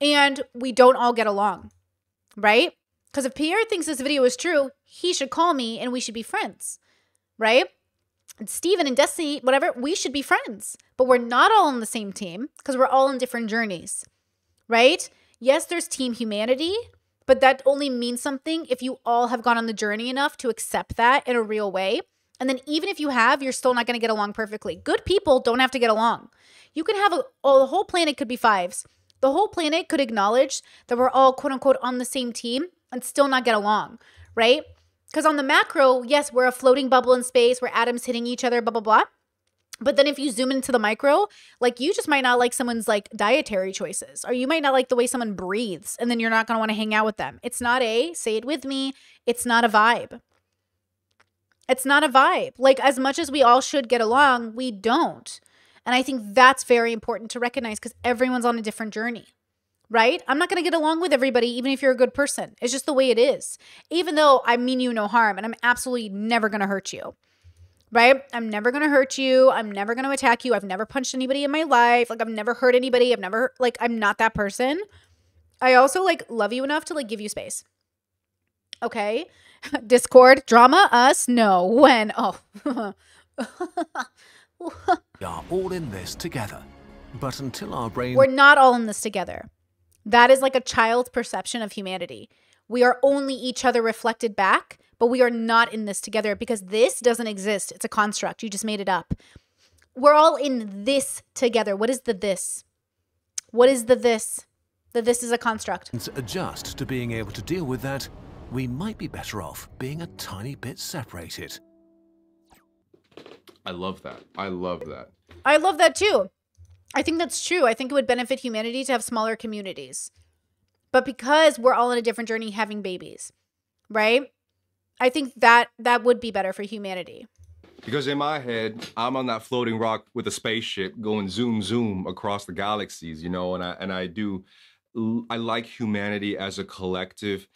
and we don't all get along, right? Because if Pierre thinks this video is true, he should call me and we should be friends, right? And Steven and Destiny, whatever, we should be friends, but we're not all on the same team because we're all on different journeys, right? Yes, there's team humanity, but that only means something if you all have gone on the journey enough to accept that in a real way. And then even if you have, you're still not going to get along perfectly. Good people don't have to get along. You can have a oh, the whole planet could be fives. The whole planet could acknowledge that we're all quote unquote on the same team and still not get along, right? Because on the macro, yes, we're a floating bubble in space where atoms hitting each other, blah blah blah. But then if you zoom into the micro, like you just might not like someone's like dietary choices, or you might not like the way someone breathes, and then you're not gonna want to hang out with them. It's not a, say it with me, it's not a vibe. It's not a vibe. Like as much as we all should get along, we don't. And I think that's very important to recognize because everyone's on a different journey. Right? I'm not going to get along with everybody, even if you're a good person. It's just the way it is. Even though I mean you no harm and I'm absolutely never going to hurt you, right? I'm never going to hurt you. I'm never going to attack you. I've never punched anybody in my life. Like, I've never hurt anybody. I've never, like, I'm not that person. I also, like, love you enough to, like, give you space. Okay? Discord, drama, us, no. When? Oh. We are all in this together. But until our brain We're not all in this together. That is like a child's perception of humanity. We are only each other reflected back, but we are not in this together because this doesn't exist. It's a construct. You just made it up. We're all in this together. What is the this? What is the this? The this is a construct. adjust to being able to deal with that, we might be better off being a tiny bit separated. I love that. I love that. I love that too. I think that's true. I think it would benefit humanity to have smaller communities. But because we're all in a different journey having babies, right? I think that that would be better for humanity. Because in my head, I'm on that floating rock with a spaceship going zoom zoom across the galaxies, you know, and I and I do I like humanity as a collective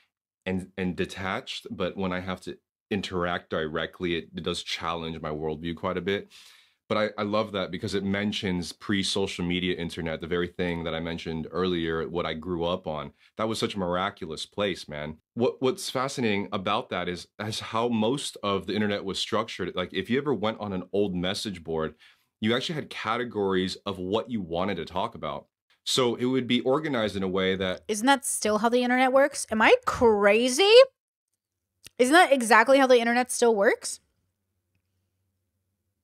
and and detached, but when I have to interact directly, it, it does challenge my worldview quite a bit. But I, I love that because it mentions pre-social media internet, the very thing that I mentioned earlier, what I grew up on. That was such a miraculous place, man. What what's fascinating about that is as how most of the internet was structured. Like if you ever went on an old message board, you actually had categories of what you wanted to talk about. So it would be organized in a way that Isn't that still how the internet works? Am I crazy? Isn't that exactly how the internet still works?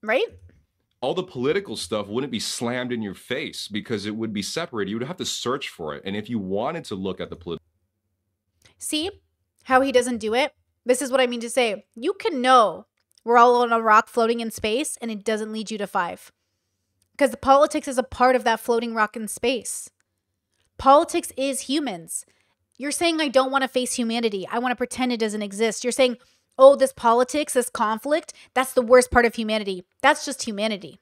Right? All the political stuff wouldn't be slammed in your face because it would be separated. You would have to search for it. And if you wanted to look at the political See how he doesn't do it? This is what I mean to say. You can know we're all on a rock floating in space and it doesn't lead you to five. Because the politics is a part of that floating rock in space. Politics is humans. You're saying, I don't want to face humanity. I want to pretend it doesn't exist. You're saying, oh, this politics, this conflict, that's the worst part of humanity. That's just humanity.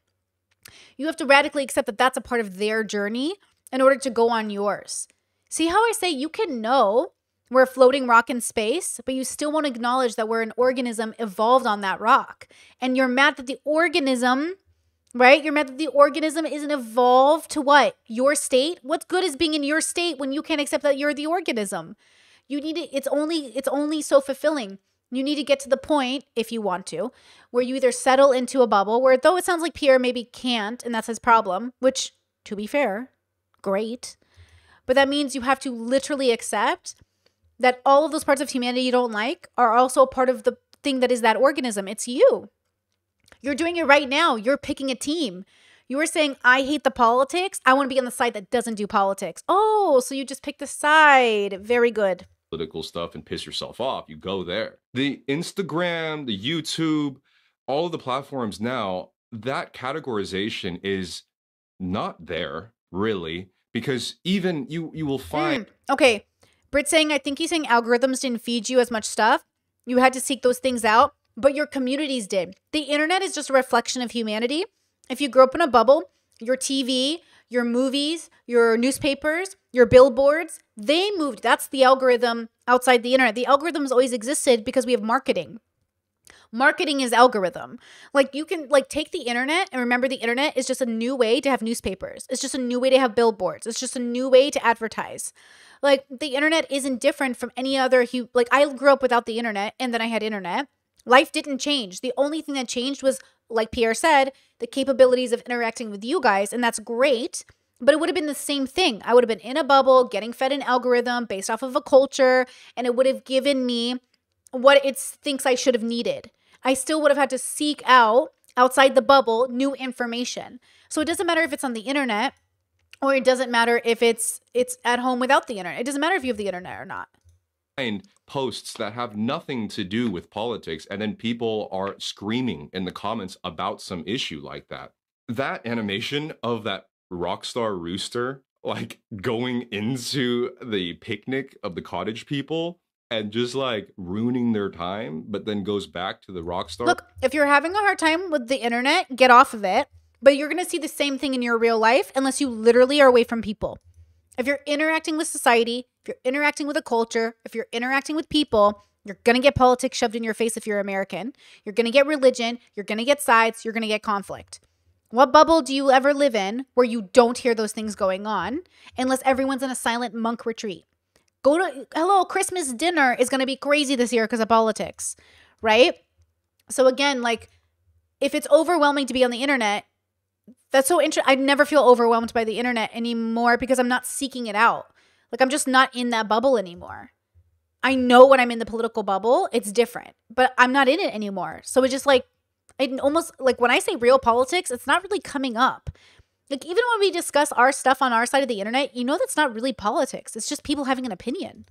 You have to radically accept that that's a part of their journey in order to go on yours. See how I say you can know we're a floating rock in space, but you still won't acknowledge that we're an organism evolved on that rock. And you're mad that the organism, right? You're mad that the organism isn't evolved to what? Your state? What good is being in your state when you can't accept that you're the organism? You need it, it's only it's only so fulfilling you need to get to the point, if you want to, where you either settle into a bubble where, though it sounds like Pierre maybe can't, and that's his problem, which, to be fair, great. But that means you have to literally accept that all of those parts of humanity you don't like are also a part of the thing that is that organism. It's you. You're doing it right now. You're picking a team. You were saying, I hate the politics. I want to be on the side that doesn't do politics. Oh, so you just picked the side. Very good political stuff and piss yourself off, you go there. The Instagram, the YouTube, all of the platforms now, that categorization is not there really because even you you will find mm, okay. Brit saying i think he's saying algorithms didn't feed you as much stuff. You had to seek those things out but your communities did. The internet is just a reflection of humanity. If you grew up in a bubble your tv your movies, your newspapers, your billboards, they moved. That's the algorithm outside the internet. The algorithms always existed because we have marketing. Marketing is algorithm. Like you can like take the internet and remember the internet is just a new way to have newspapers. It's just a new way to have billboards. It's just a new way to advertise. Like the internet isn't different from any other hu- like I grew up without the internet and then I had internet. Life didn't change. The only thing that changed was like Pierre said, the capabilities of interacting with you guys, and that's great. But it would have been the same thing. I would have been in a bubble, getting fed an algorithm based off of a culture, and it would have given me what it thinks I should have needed. I still would have had to seek out outside the bubble new information. So it doesn't matter if it's on the internet or it doesn't matter if it's it's at home without the internet. It doesn't matter if you have the internet or not posts that have nothing to do with politics and then people are screaming in the comments about some issue like that that animation of that rockstar rooster like going into the picnic of the cottage people and just like ruining their time but then goes back to the rockstar look if you're having a hard time with the internet get off of it but you're going to see the same thing in your real life unless you literally are away from people If you're interacting with society, if you're interacting with a culture, if you're interacting with people, you're going to get politics shoved in your face if you're American. You're going to get religion. You're going to get sides. You're going to get conflict. What bubble do you ever live in where you don't hear those things going on unless everyone's in a silent monk retreat? Go to, hello, Christmas dinner is going to be crazy this year because of politics, right? So, again, like, if it's overwhelming to be on the internet, that's so interesting. I never feel overwhelmed by the internet anymore because I'm not seeking it out. Like, I'm just not in that bubble anymore. I know when I'm in the political bubble, it's different, but I'm not in it anymore. So it's just like, it almost like when I say real politics, it's not really coming up. Like even when we discuss our stuff on our side of the internet, you know that's not really politics. It's just people having an opinion.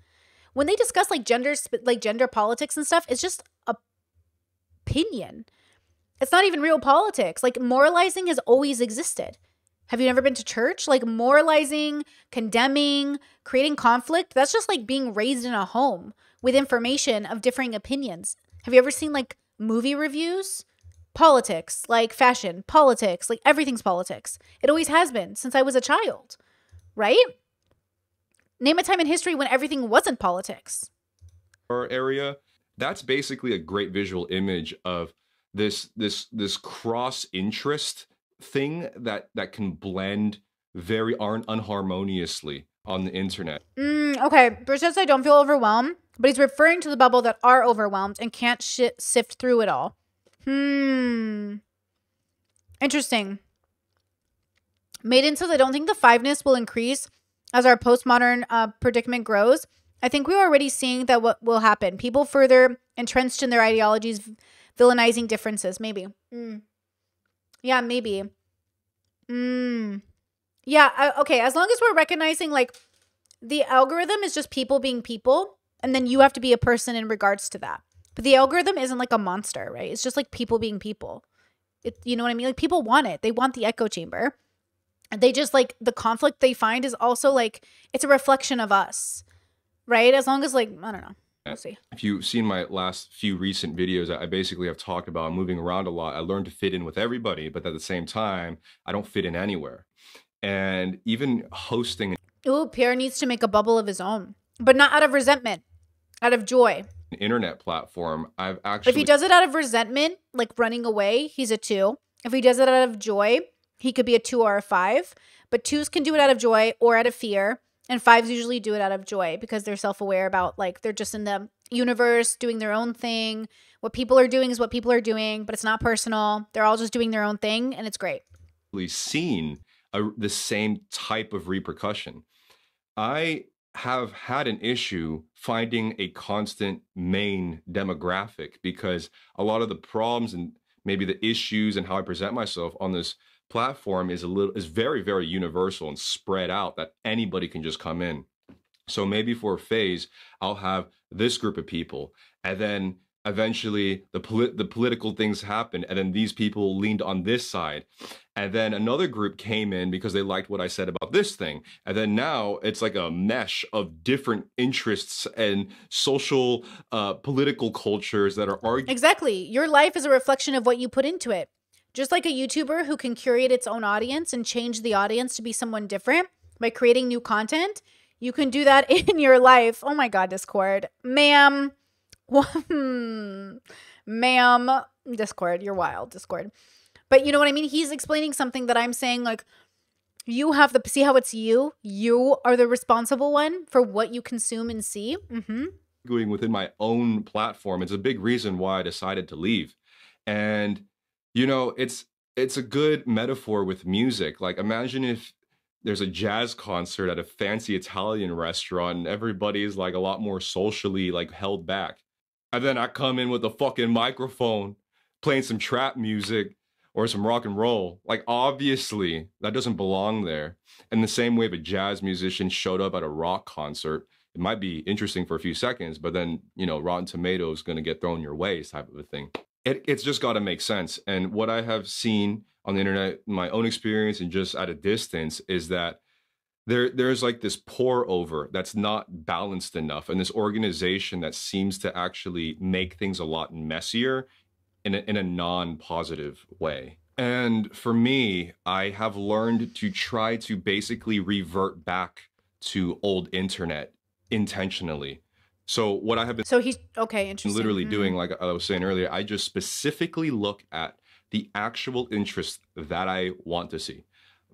When they discuss like gender like gender politics and stuff, it's just a opinion. It's not even real politics. Like moralizing has always existed. Have you never been to church? Like moralizing, condemning, creating conflict, that's just like being raised in a home with information of differing opinions. Have you ever seen like movie reviews? Politics, like fashion, politics, like everything's politics. It always has been since I was a child, right? Name a time in history when everything wasn't politics. Our area, that's basically a great visual image of this this this cross interest thing that that can blend very un- unharmoniously on the internet. Mm, okay, Bruce says I don't feel overwhelmed, but he's referring to the bubble that are overwhelmed and can't sh- sift through it all. Hmm. Interesting. Maiden says, I don't think the fiveness will increase as our postmodern uh, predicament grows. I think we're already seeing that what will happen. People further entrenched in their ideologies, villainizing differences. Maybe. Mm. Yeah, maybe. Mm. Yeah, I, okay. As long as we're recognizing like the algorithm is just people being people, and then you have to be a person in regards to that. But the algorithm isn't like a monster, right? It's just like people being people. It, you know what I mean? Like people want it. They want the echo chamber. And they just like the conflict they find is also like it's a reflection of us, right? As long as like I don't know. We'll see. If you've seen my last few recent videos, I basically have talked about moving around a lot. I learned to fit in with everybody, but at the same time, I don't fit in anywhere. And even hosting. Ooh, Pierre needs to make a bubble of his own, but not out of resentment, out of joy internet platform, I've actually. If he does it out of resentment, like running away, he's a two. If he does it out of joy, he could be a two or a five. But twos can do it out of joy or out of fear. And fives usually do it out of joy because they're self aware about, like, they're just in the universe doing their own thing. What people are doing is what people are doing, but it's not personal. They're all just doing their own thing, and it's great. Seen a, the same type of repercussion. I have had an issue finding a constant main demographic because a lot of the problems and maybe the issues and how I present myself on this platform is a little is very very universal and spread out that anybody can just come in. So maybe for a phase I'll have this group of people and then eventually the polit- the political things happened and then these people leaned on this side. And then another group came in because they liked what I said about this thing. And then now it's like a mesh of different interests and social uh, political cultures that are arguing exactly. Your life is a reflection of what you put into it. Just like a youtuber who can curate its own audience and change the audience to be someone different by creating new content you can do that in your life. Oh my god discord. Ma'am ma'am, Discord, you're wild, Discord. But you know what I mean? He's explaining something that I'm saying, like, you have the see how it's you. You are the responsible one for what you consume and see. Mm-hmm. Going within my own platform, it's a big reason why I decided to leave. And you know, it's it's a good metaphor with music. Like, imagine if there's a jazz concert at a fancy Italian restaurant and everybody's like a lot more socially like held back. And then I come in with a fucking microphone playing some trap music or some rock and roll. Like, obviously, that doesn't belong there. In the same way, if a jazz musician showed up at a rock concert, it might be interesting for a few seconds, but then, you know, Rotten Tomatoes going to get thrown your way, type of a thing. It, it's just got to make sense. And what I have seen on the internet, my own experience, and just at a distance, is that there there's like this pour over that's not balanced enough and this organization that seems to actually make things a lot messier in a, in a non-positive way and for me i have learned to try to basically revert back to old internet intentionally. So what I have been So he's okay. Interesting. literally Mm. doing, like I was saying earlier, I just specifically look at the actual interest that I want to see.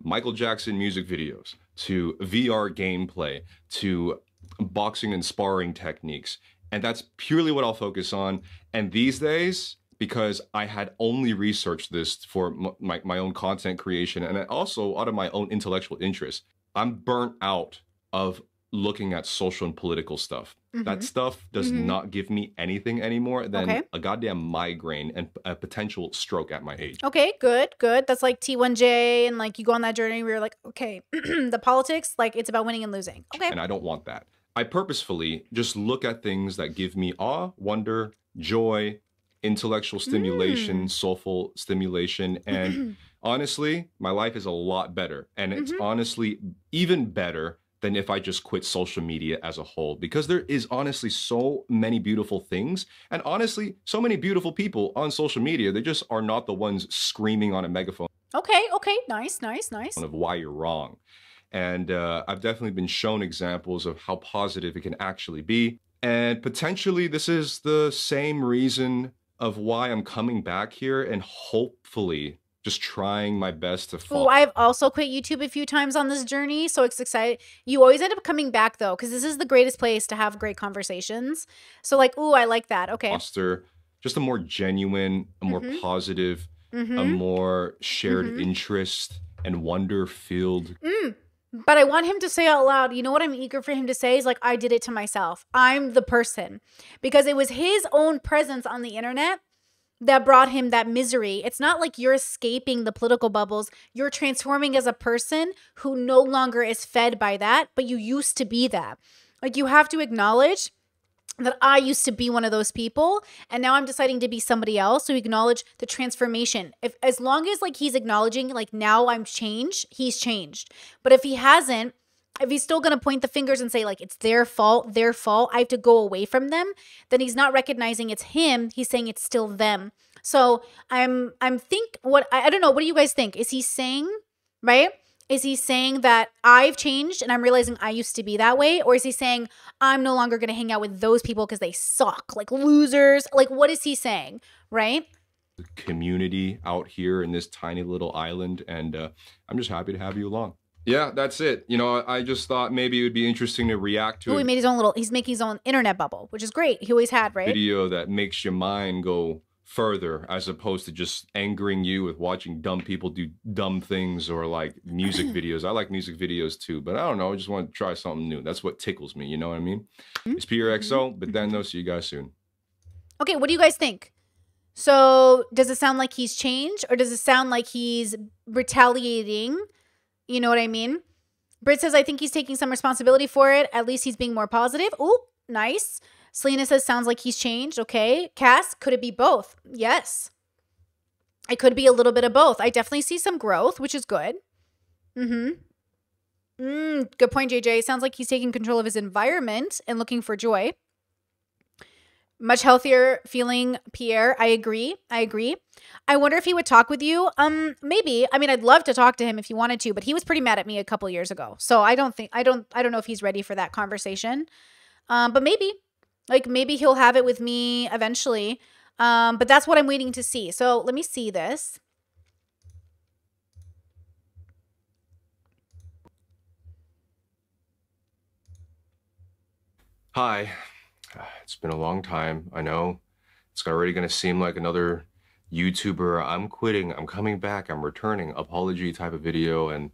Michael Jackson music videos, to VR gameplay, to boxing and sparring techniques. And that's purely what I'll focus on. And these days, because I had only researched this for my, my own content creation and also out of my own intellectual interest, I'm burnt out of looking at social and political stuff. That Mhm. stuff does Mhm. not give me anything anymore than Okay. a goddamn migraine and a potential stroke at my age. Okay, good, good. That's like T1J, and like you go on that journey where you're like, okay, the politics, like it's about winning and losing. Okay. and I don't want that. I purposefully just look at things that give me awe, wonder, joy, intellectual stimulation, Mm. soulful stimulation, and honestly, my life is a lot better. And it's Mhm. honestly even better than if I just quit social media as a whole because there is honestly so many beautiful things and honestly so many beautiful people on social media. They just are not the ones screaming on a megaphone okay, okay, nice, nice, nice. of why you're wrong. And uh, I've definitely been shown examples of how positive it can actually be. And potentially, this is the same reason of why I'm coming back here and hopefully just trying my best to Oh. I've also quit YouTube a few times on this journey, so it's exciting. You always end up coming back though, because this is the greatest place to have great conversations. So like, ooh, I like that. Okay. foster just a more genuine, a more Mhm. positive, a Mm-hmm. more shared Mhm. interest and wonder filled. Mm. But I want him to say out loud, you know what I'm eager for him to say is like, I did it to myself. I'm the person. Because it was his own presence on the internet that brought him that misery. It's not like you're escaping the political bubbles. You're transforming as a person who no longer is fed by that, but you used to be that. Like you have to acknowledge that I used to be one of those people and now I'm deciding to be somebody else so acknowledge the transformation. If as long as like he's acknowledging like now I'm changed, he's changed. But if he hasn't, if he's still going to point the fingers and say like it's their fault, their fault, I have to go away from them, then he's not recognizing it's him, he's saying it's still them. So, I'm I'm think what I, I don't know, what do you guys think? Is he saying, right? Is he saying that I've changed and I'm realizing I used to be that way? Or is he saying I'm no longer going to hang out with those people because they suck, like losers? Like, what is he saying? Right? community out here in this tiny little island and uh, i'm just happy to have you along yeah that's it you know i just thought maybe it would be interesting to react to Oh, he made his own little, he's making his own internet bubble, which is great. He always had, right? video that makes your mind go further as opposed to just angering you with watching dumb people do dumb things or like music videos i like music videos too but i don't know i just want to try something new that's what tickles me you know what i mean Mm-hmm. it's Pierre XO, but then though see you guys soon Okay, what do you guys think? So, does it sound like he's changed or does it sound like he's retaliating? You know what I mean? Britt says, I think he's taking some responsibility for it. At least he's being more positive. Oh, nice. Selena says, sounds like he's changed. Okay. Cass, could it be both? Yes. It could be a little bit of both. I definitely see some growth, which is good. Mm hmm. Mm, good point, JJ. Sounds like he's taking control of his environment and looking for joy much healthier feeling pierre. I agree. I agree. I wonder if he would talk with you. Um maybe. I mean i'd love to talk to him if he wanted to but he was pretty mad at me a couple years ago. So i don't think i don't i don't know if he's ready for that conversation. Um but maybe like maybe he'll have it with me eventually. Um but that's what i'm waiting to see. So let me see this. Hi. It's been a long time. I know. It's already going to seem like another YouTuber. I'm quitting. I'm coming back. I'm returning. Apology type of video. And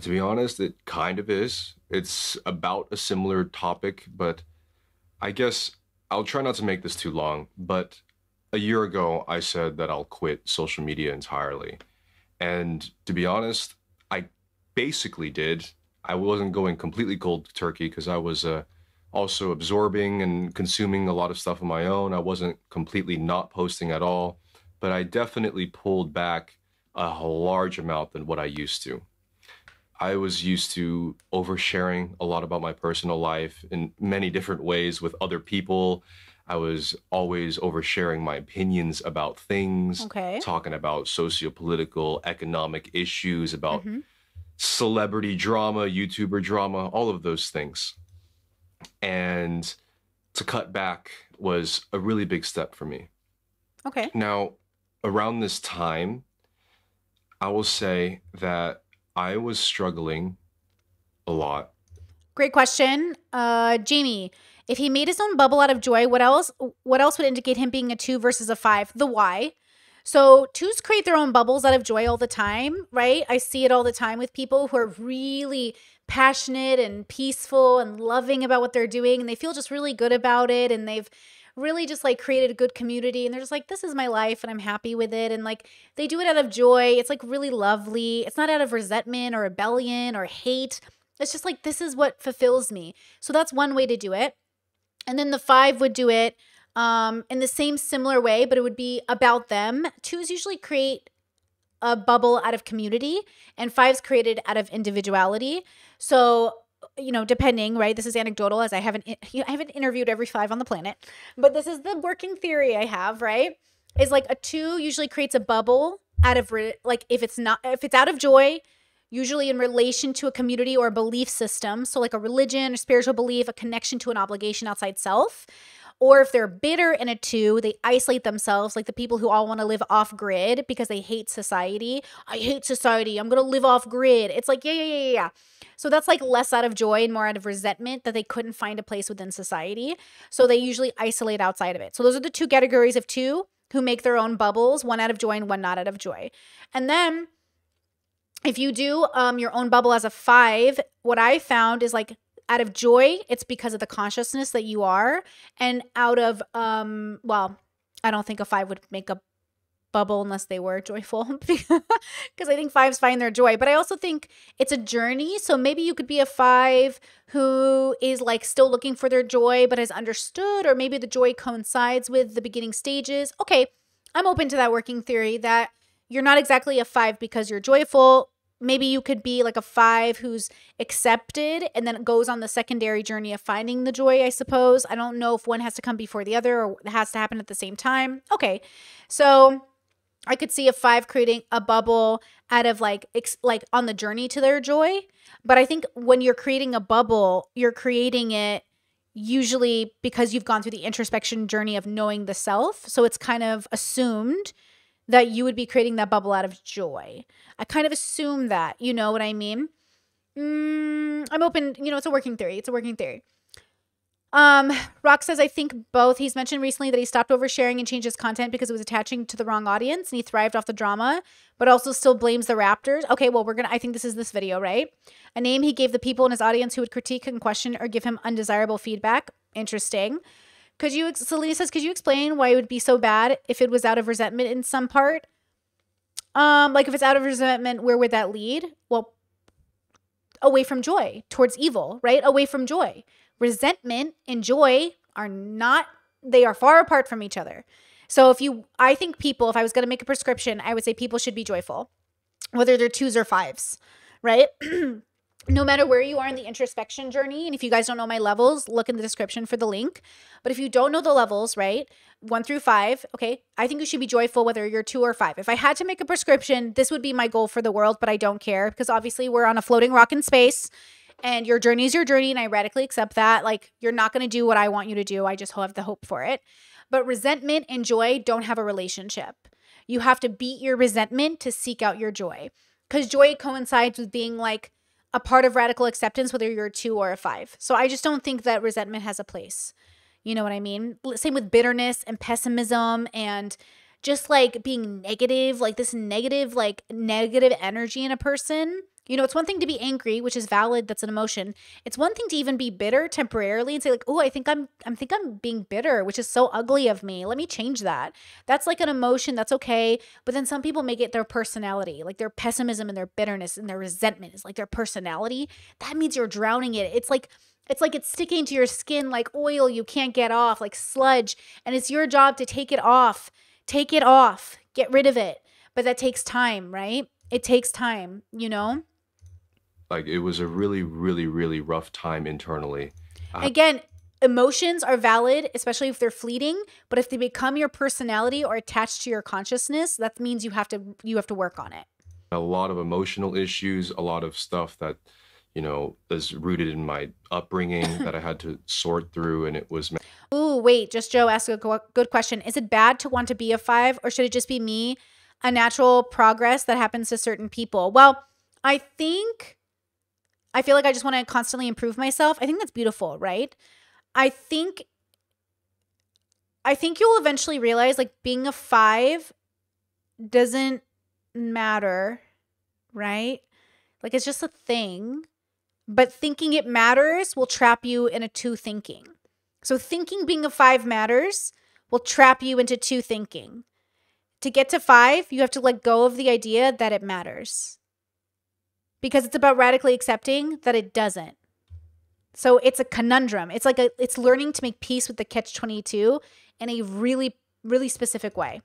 to be honest, it kind of is. It's about a similar topic, but I guess I'll try not to make this too long. But a year ago, I said that I'll quit social media entirely. And to be honest, I basically did. I wasn't going completely cold turkey because I was uh, also absorbing and consuming a lot of stuff on my own. I wasn't completely not posting at all, but I definitely pulled back a large amount than what I used to. I was used to oversharing a lot about my personal life in many different ways with other people. I was always oversharing my opinions about things, okay talking about socio-political, economic issues, about Mhm. celebrity drama, YouTuber drama, all of those things. And to cut back was a really big step for me. Okay. Now, around this time, I will say that I was struggling a lot. Great question. Uh Jamie, if he made his own bubble out of joy, what else what else would indicate him being a 2 versus a 5? The why. So, twos create their own bubbles out of joy all the time, right? I see it all the time with people who are really passionate and peaceful and loving about what they're doing and they feel just really good about it and they've really just like created a good community and they're just like this is my life and I'm happy with it and like they do it out of joy. It's like really lovely. It's not out of resentment or rebellion or hate. It's just like this is what fulfills me. So that's one way to do it. And then the 5 would do it um, in the same similar way, but it would be about them. Twos usually create a bubble out of community, and fives created out of individuality. So, you know, depending, right? This is anecdotal, as I haven't I haven't interviewed every five on the planet, but this is the working theory I have, right? Is like a two usually creates a bubble out of like if it's not if it's out of joy usually in relation to a community or a belief system so like a religion a spiritual belief a connection to an obligation outside self or if they're bitter in a two, they isolate themselves, like the people who all want to live off grid because they hate society. I hate society. I'm going to live off grid. It's like, yeah, yeah, yeah, yeah. So that's like less out of joy and more out of resentment that they couldn't find a place within society. So they usually isolate outside of it. So those are the two categories of two who make their own bubbles, one out of joy and one not out of joy. And then if you do um, your own bubble as a five, what I found is like out of joy, it's because of the consciousness that you are. And out of, um, well, I don't think a five would make a bubble unless they were joyful because I think fives find their joy. But I also think it's a journey. So maybe you could be a five who is like still looking for their joy but has understood, or maybe the joy coincides with the beginning stages. Okay, I'm open to that working theory that you're not exactly a five because you're joyful maybe you could be like a five who's accepted and then goes on the secondary journey of finding the joy, I suppose. I don't know if one has to come before the other or it has to happen at the same time. Okay. So I could see a five creating a bubble out of like ex- like on the journey to their joy. But I think when you're creating a bubble, you're creating it usually because you've gone through the introspection journey of knowing the self. So it's kind of assumed that you would be creating that bubble out of joy. I kind of assume that, you know what I mean? Mm, I'm open, you know, it's a working theory. It's a working theory. Um, Rock says, I think both. He's mentioned recently that he stopped oversharing and changed his content because it was attaching to the wrong audience and he thrived off the drama, but also still blames the Raptors. Okay, well, we're gonna, I think this is this video, right? A name he gave the people in his audience who would critique and question or give him undesirable feedback. Interesting. Could you, Selena says, could you explain why it would be so bad if it was out of resentment in some part? Um, like if it's out of resentment, where would that lead? Well, away from joy, towards evil, right? Away from joy. Resentment and joy are not, they are far apart from each other. So if you, I think people, if I was going to make a prescription, I would say people should be joyful, whether they're twos or fives, right? no matter where you are in the introspection journey, and if you guys don't know my levels, look in the description for the link. But if you don't know the levels, right, one through five, okay, I think you should be joyful whether you're two or five. If I had to make a prescription, this would be my goal for the world, but I don't care because obviously we're on a floating rock in space and your journey is your journey, and I radically accept that. Like, you're not going to do what I want you to do. I just have the hope for it. But resentment and joy don't have a relationship. You have to beat your resentment to seek out your joy because joy coincides with being like, a part of radical acceptance, whether you're a two or a five. So I just don't think that resentment has a place. You know what I mean? Same with bitterness and pessimism and just like being negative, like this negative, like negative energy in a person you know, it's one thing to be angry, which is valid, that's an emotion. It's one thing to even be bitter temporarily and say like, "Oh, I think I'm I think I'm being bitter, which is so ugly of me. Let me change that." That's like an emotion, that's okay, but then some people make it their personality, like their pessimism and their bitterness and their resentment is like their personality. That means you're drowning it. It's like it's like it's sticking to your skin like oil you can't get off, like sludge, and it's your job to take it off. Take it off. Get rid of it. But that takes time, right? It takes time, you know? Like it was a really, really, really rough time internally. Uh, Again, emotions are valid, especially if they're fleeting. But if they become your personality or attached to your consciousness, that means you have to you have to work on it. a lot of emotional issues, a lot of stuff that, you know, is rooted in my upbringing that I had to sort through. And it was Ooh, wait, just Joe asked a go- good question. Is it bad to want to be a five, or should it just be me, a natural progress that happens to certain people? Well, I think I feel like I just want to constantly improve myself. I think that's beautiful, right? I think I think you'll eventually realize like being a 5 doesn't matter, right? Like it's just a thing. But thinking it matters will trap you in a 2 thinking. So thinking being a 5 matters will trap you into 2 thinking. To get to 5, you have to let go of the idea that it matters because it's about radically accepting that it doesn't. So it's a conundrum. It's like a it's learning to make peace with the catch 22 in a really really specific way.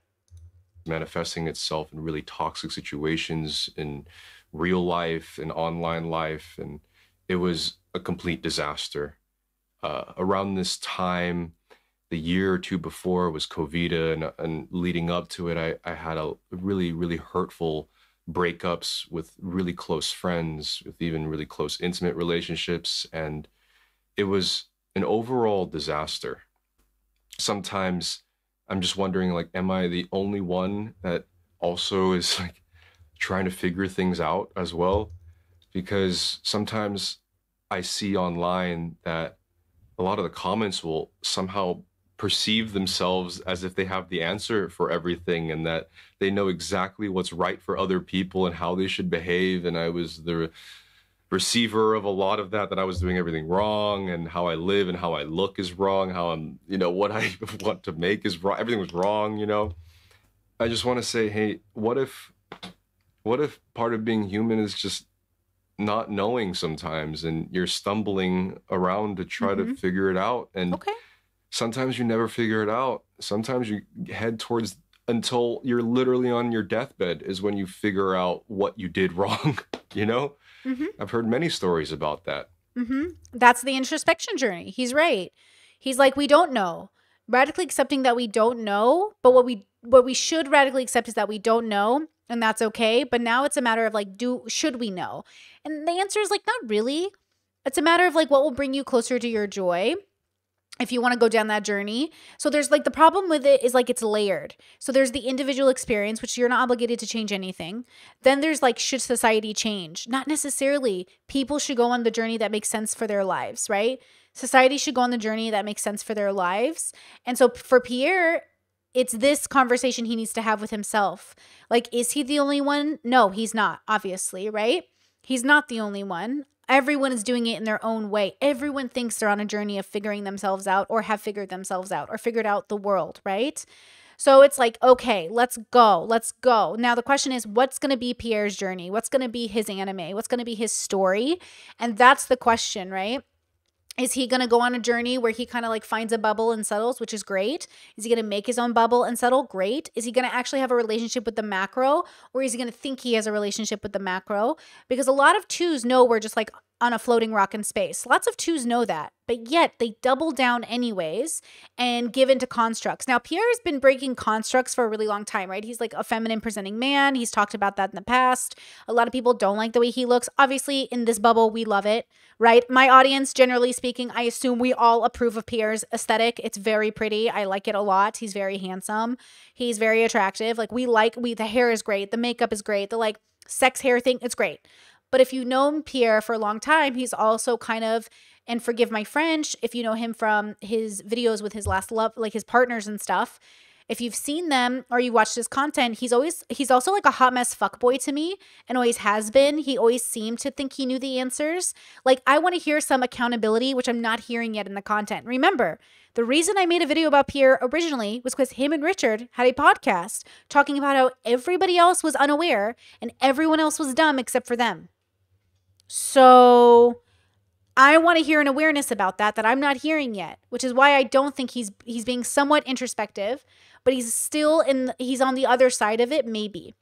Manifesting itself in really toxic situations in real life and online life and it was a complete disaster. Uh, around this time, the year or two before was COVID, and, and leading up to it, I, I had a really, really hurtful breakups with really close friends, with even really close intimate relationships. And it was an overall disaster. Sometimes I'm just wondering, like, am I the only one that also is like trying to figure things out as well? Because sometimes I see online that a lot of the comments will somehow perceive themselves as if they have the answer for everything and that they know exactly what's right for other people and how they should behave and i was the receiver of a lot of that that i was doing everything wrong and how i live and how i look is wrong how i'm you know what i want to make is wrong everything was wrong you know i just want to say hey what if what if part of being human is just not knowing sometimes and you're stumbling around to try Mhm. to figure it out and Okay. Sometimes you never figure it out. Sometimes you head towards until you're literally on your deathbed is when you figure out what you did wrong, you know? Mhm. I've heard many stories about that. hmm That's the introspection journey. He's right. He's like, we don't know. Radically accepting that we don't know, but what we what we should radically accept is that we don't know, and that's okay. But now it's a matter of like, do should we know? And the answer is like, not really. It's a matter of like what will bring you closer to your joy if you want to go down that journey. So there's like the problem with it is like it's layered. So there's the individual experience, which you're not obligated to change anything. Then there's like, should society change? Not necessarily. People should go on the journey that makes sense for their lives, right? Society should go on the journey that makes sense for their lives. And so for Pierre, it's this conversation he needs to have with himself. Like, is he the only one? No, he's not, obviously, right? He's not the only one. Everyone is doing it in their own way. Everyone thinks they're on a journey of figuring themselves out or have figured themselves out or figured out the world, right? So it's like, okay, let's go. Let's go. Now, the question is, what's going to be Pierre's journey? What's going to be his anime? What's going to be his story? And that's the question, right? Is he going to go on a journey where he kind of like finds a bubble and settles, which is great? Is he going to make his own bubble and settle? Great. Is he going to actually have a relationship with the macro or is he going to think he has a relationship with the macro? Because a lot of twos know we're just like on a floating rock in space. Lots of twos know that, but yet they double down anyways and give into constructs. Now, Pierre has been breaking constructs for a really long time, right? He's like a feminine presenting man. He's talked about that in the past. A lot of people don't like the way he looks. Obviously, in this bubble, we love it, right? My audience, generally speaking, I assume we all approve of Pierre's aesthetic. It's very pretty. I like it a lot. He's very handsome. He's very attractive. Like we like we the hair is great, the makeup is great, the like sex hair thing, it's great. But if you've known Pierre for a long time, he's also kind of, and forgive my French, if you know him from his videos with his last love, like his partners and stuff, if you've seen them or you watched his content, he's always, he's also like a hot mess fuckboy to me and always has been. He always seemed to think he knew the answers. Like, I want to hear some accountability, which I'm not hearing yet in the content. Remember, the reason I made a video about Pierre originally was because him and Richard had a podcast talking about how everybody else was unaware and everyone else was dumb except for them. So I want to hear an awareness about that that I'm not hearing yet, which is why I don't think he's he's being somewhat introspective, but he's still in he's on the other side of it maybe.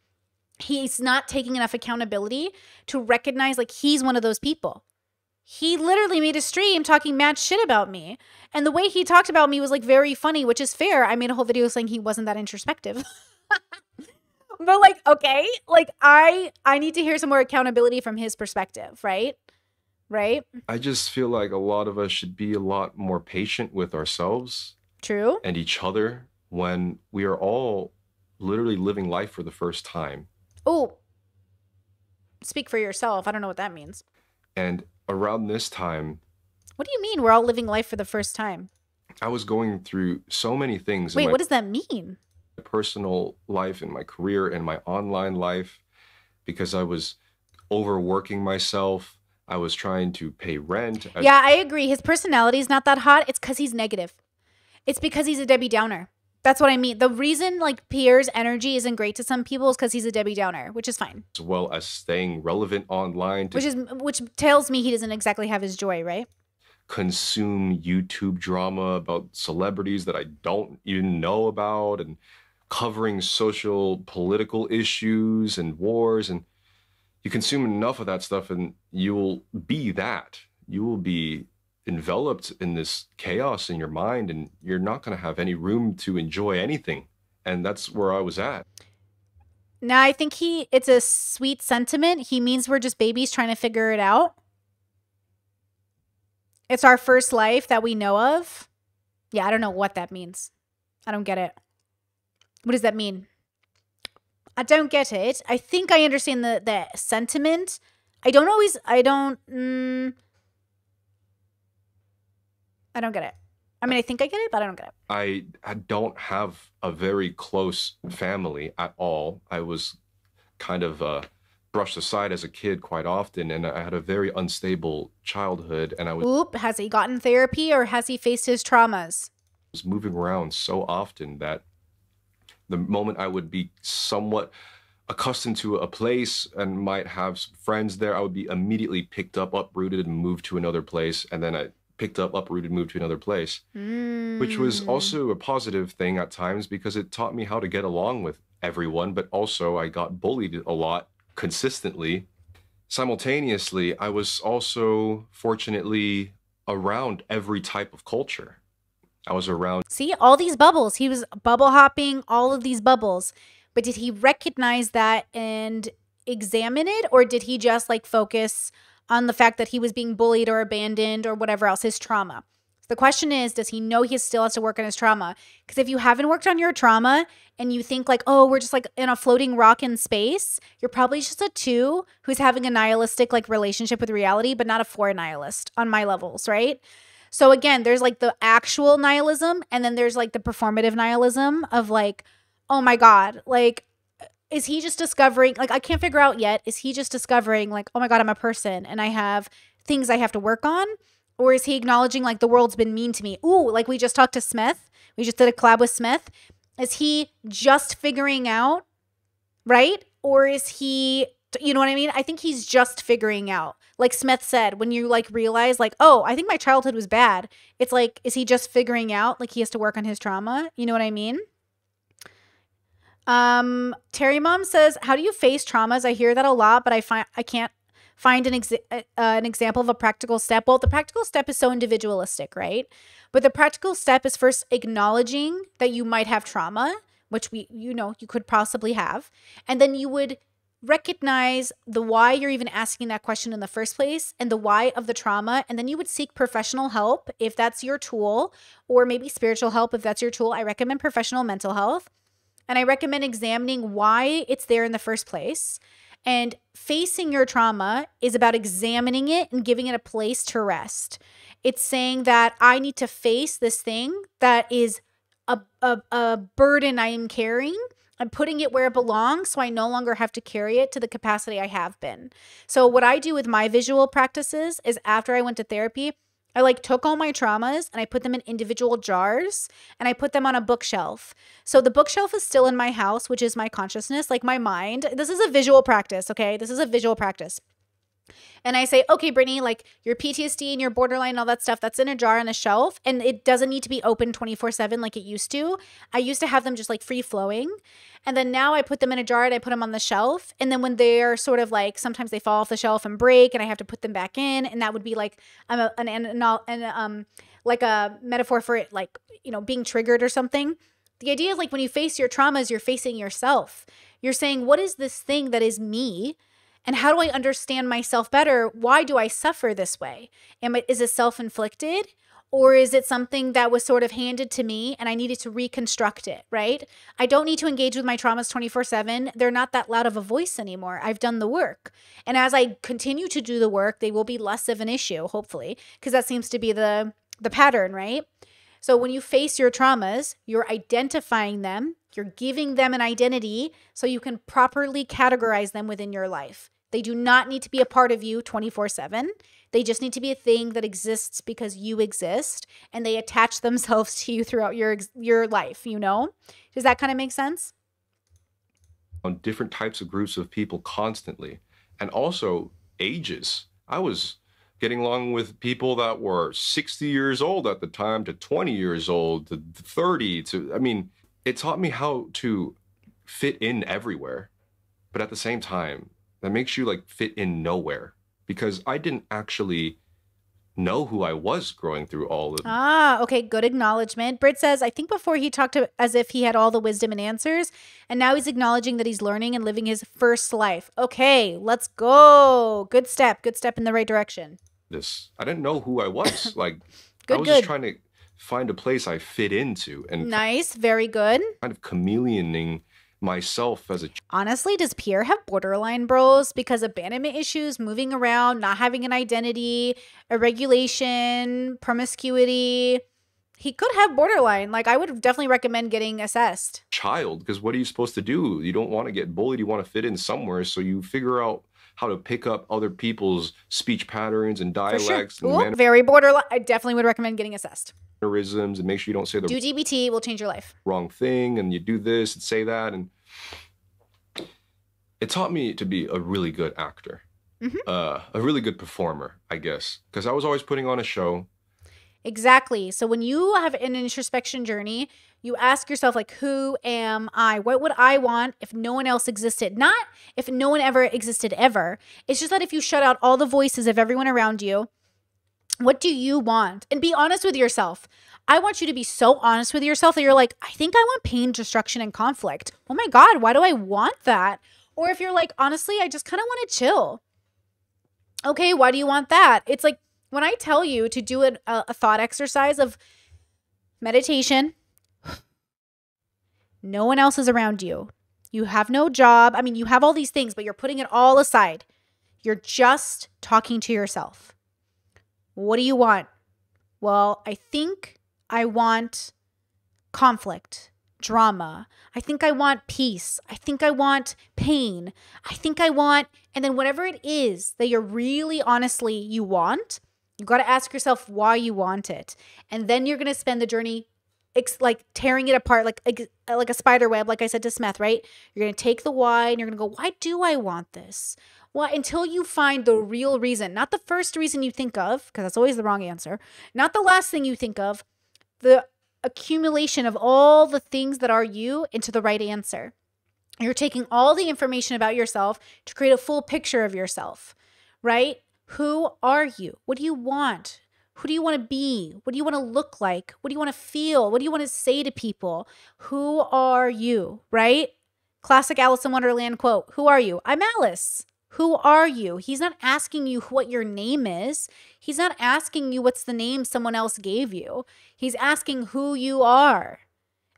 He's not taking enough accountability to recognize like he's one of those people. He literally made a stream talking mad shit about me. And the way he talked about me was like very funny, which is fair. I made a whole video saying he wasn't that introspective. but like, okay, like I I need to hear some more accountability from his perspective, right? Right? I just feel like a lot of us should be a lot more patient with ourselves True. and each other when we are all literally living life for the first time. Oh, speak for yourself. I don't know what that means. And around this time, What do you mean we're all living life for the first time? I was going through so many things Wait, my what does that mean? Personal life, in my career, in my online life, because I was overworking myself. I was trying to pay rent. I- Yeah, I agree. His personality is not that hot. It's because he's negative. It's because he's a Debbie Downer. That's what I mean. The reason like Pierre's energy isn't great to some people is because he's a Debbie Downer, which is fine. as well as staying relevant online to Which is which tells me he doesn't exactly have his joy, right? consume YouTube drama about celebrities that I don't even know about and covering social political issues and wars and you consume enough of that stuff and you will be that you will be enveloped in this chaos in your mind and you're not going to have any room to enjoy anything and that's where I was at Now I think he it's a sweet sentiment. He means we're just babies trying to figure it out. It's our first life that we know of. Yeah, I don't know what that means. I don't get it. What does that mean? I don't get it. I think I understand the the sentiment. I don't always. I don't. Mm, I don't get it. I mean, I think I get it, but I don't get it. I, I don't have a very close family at all. I was kind of uh, brushed aside as a kid quite often, and I had a very unstable childhood, and I was Oop, has he gotten therapy or has he faced his traumas? Was moving around so often that the moment I would be somewhat accustomed to a place and might have some friends there, I would be immediately picked up, uprooted, and moved to another place, and then I picked up, uprooted, moved to another place. which was Mm. also a positive thing at times because it taught me how to get along with everyone, but also I got bullied a lot consistently. Simultaneously, I was also fortunately around every type of culture. I was around See, all these bubbles. He was bubble hopping all of these bubbles. But did he recognize that and examine it? Or did he just like focus on the fact that he was being bullied or abandoned or whatever else, his trauma? The question is, does he know he still has to work on his trauma? Because if you haven't worked on your trauma and you think like, oh, we're just like in a floating rock in space, you're probably just a two who's having a nihilistic like relationship with reality, but not a four nihilist on my levels, right? So again, there's like the actual nihilism, and then there's like the performative nihilism of like, oh my God, like, uh, is he just discovering, like, I can't figure out yet, is he just discovering, like, oh my God, I'm a person and I have things I have to work on? Or is he acknowledging, like, the world's been mean to me? Ooh, like we just talked to Smith, we just did a collab with Smith. Is he just figuring out, right? Or is he, you know what I mean? I think he's just figuring out. Like Smith said, when you like realize, like, oh, I think my childhood was bad, it's like, is he just figuring out, like, he has to work on his trauma? You know what I mean? Um, Terry Mom says, "How do you face traumas? I hear that a lot, but I find I can't find an exa- uh, an example of a practical step. Well, the practical step is so individualistic, right? But the practical step is first acknowledging that you might have trauma, which we you know you could possibly have, and then you would recognize the why you're even asking that question in the first place and the why of the trauma and then you would seek professional help if that's your tool or maybe spiritual help if that's your tool i recommend professional mental health and I recommend examining why it's there in the first place. And facing your trauma is about examining it and giving it a place to rest. It's saying that I need to face this thing that is a, a, a burden I am carrying. I'm putting it where it belongs so I no longer have to carry it to the capacity I have been. So, what I do with my visual practices is after I went to therapy, I like took all my traumas and I put them in individual jars and I put them on a bookshelf. So the bookshelf is still in my house, which is my consciousness, like my mind. This is a visual practice, okay? This is a visual practice. And I say, okay, Brittany, like your PTSD and your borderline and all that stuff, that's in a jar on a shelf. And it doesn't need to be open 24 7 like it used to. I used to have them just like free flowing. And then now I put them in a jar and I put them on the shelf. And then when they're sort of like, sometimes they fall off the shelf and break and I have to put them back in. And that would be like um, a, an, an, an, um, like a metaphor for it, like, you know, being triggered or something. The idea is like when you face your traumas, you're facing yourself You're saying, what is this thing that is me? And how do I understand myself better? Why do I suffer this way? Am I, is it self inflicted? Or is it something that was sort of handed to me and I needed to reconstruct it, right? I don't need to engage with my traumas 24 7. They're not that loud of a voice anymore. I've done the work. And as I continue to do the work, they will be less of an issue, hopefully, because that seems to be the, the pattern, right? So when you face your traumas, you're identifying them, you're giving them an identity so you can properly categorize them within your life. They do not need to be a part of you 24 7. They just need to be a thing that exists because you exist and they attach themselves to you throughout your your life, you know? Does that kind of make sense? On different types of groups of people constantly and also ages. I was getting along with people that were 60 years old at the time to 20 years old to 30 to I mean, it taught me how to fit in everywhere. But at the same time, that makes you like fit in nowhere because I didn't actually know who I was growing through all of Ah, okay, good acknowledgement. Britt says, I think before he talked to, as if he had all the wisdom and answers, and now he's acknowledging that he's learning and living his first life. Okay, let's go. Good step. Good step in the right direction. this. I didn't know who I was. like I was good. just trying to find a place I fit into and Nice, very good. kind of chameleoning myself as a Honestly, does Pierre have borderline bros because abandonment issues, moving around, not having an identity, irregulation, promiscuity? He could have borderline. Like, I would definitely recommend getting assessed. child because what are you supposed to do you don't want to get bullied you want to fit in somewhere so you figure out how to pick up other people's speech patterns and For sure. dialects Ooh, and very borderline. I definitely would recommend getting assessed. and make sure you don't say the Do DBT will change your life. wrong thing and you do this and say that and it taught me to be a really good actor Mhm. uh, a really good performer i guess because i was always putting on a show Exactly. So when you have an introspection journey, you ask yourself like who am I? What would I want if no one else existed? Not if no one ever existed ever. It's just that if you shut out all the voices of everyone around you, what do you want? And be honest with yourself. I want you to be so honest with yourself that you're like, I think I want pain, destruction, and conflict. Oh my God, why do I want that? Or if you're like, honestly, I just kind of want to chill. Okay, why do you want that? It's like when I tell you to do an, a, a thought exercise of meditation, no one else is around you. You have no job. I mean, you have all these things, but you're putting it all aside. You're just talking to yourself. What do you want? Well, I think I want conflict, drama. I think I want peace. I think I want pain. I think I want, and then whatever it is that you're really honestly you want, you got to ask yourself why you want it. And then you're going to spend the journey like tearing it apart like ex- like a spider web like I said to Smith, right? You're going to take the why and you're going to go, "Why do I want this?" Well, until you find the real reason, not the first reason you think of, because that's always the wrong answer, not the last thing you think of, the accumulation of all the things that are you into the right answer. You're taking all the information about yourself to create a full picture of yourself, right? Who are you? What do you want? Who do you want to be? What do you want to look like? What do you want to feel? What do you want to say to people? Who are you, right? Classic Alice in Wonderland quote Who are you? I'm Alice. Who are you? He's not asking you what your name is. He's not asking you what's the name someone else gave you. He's asking who you are.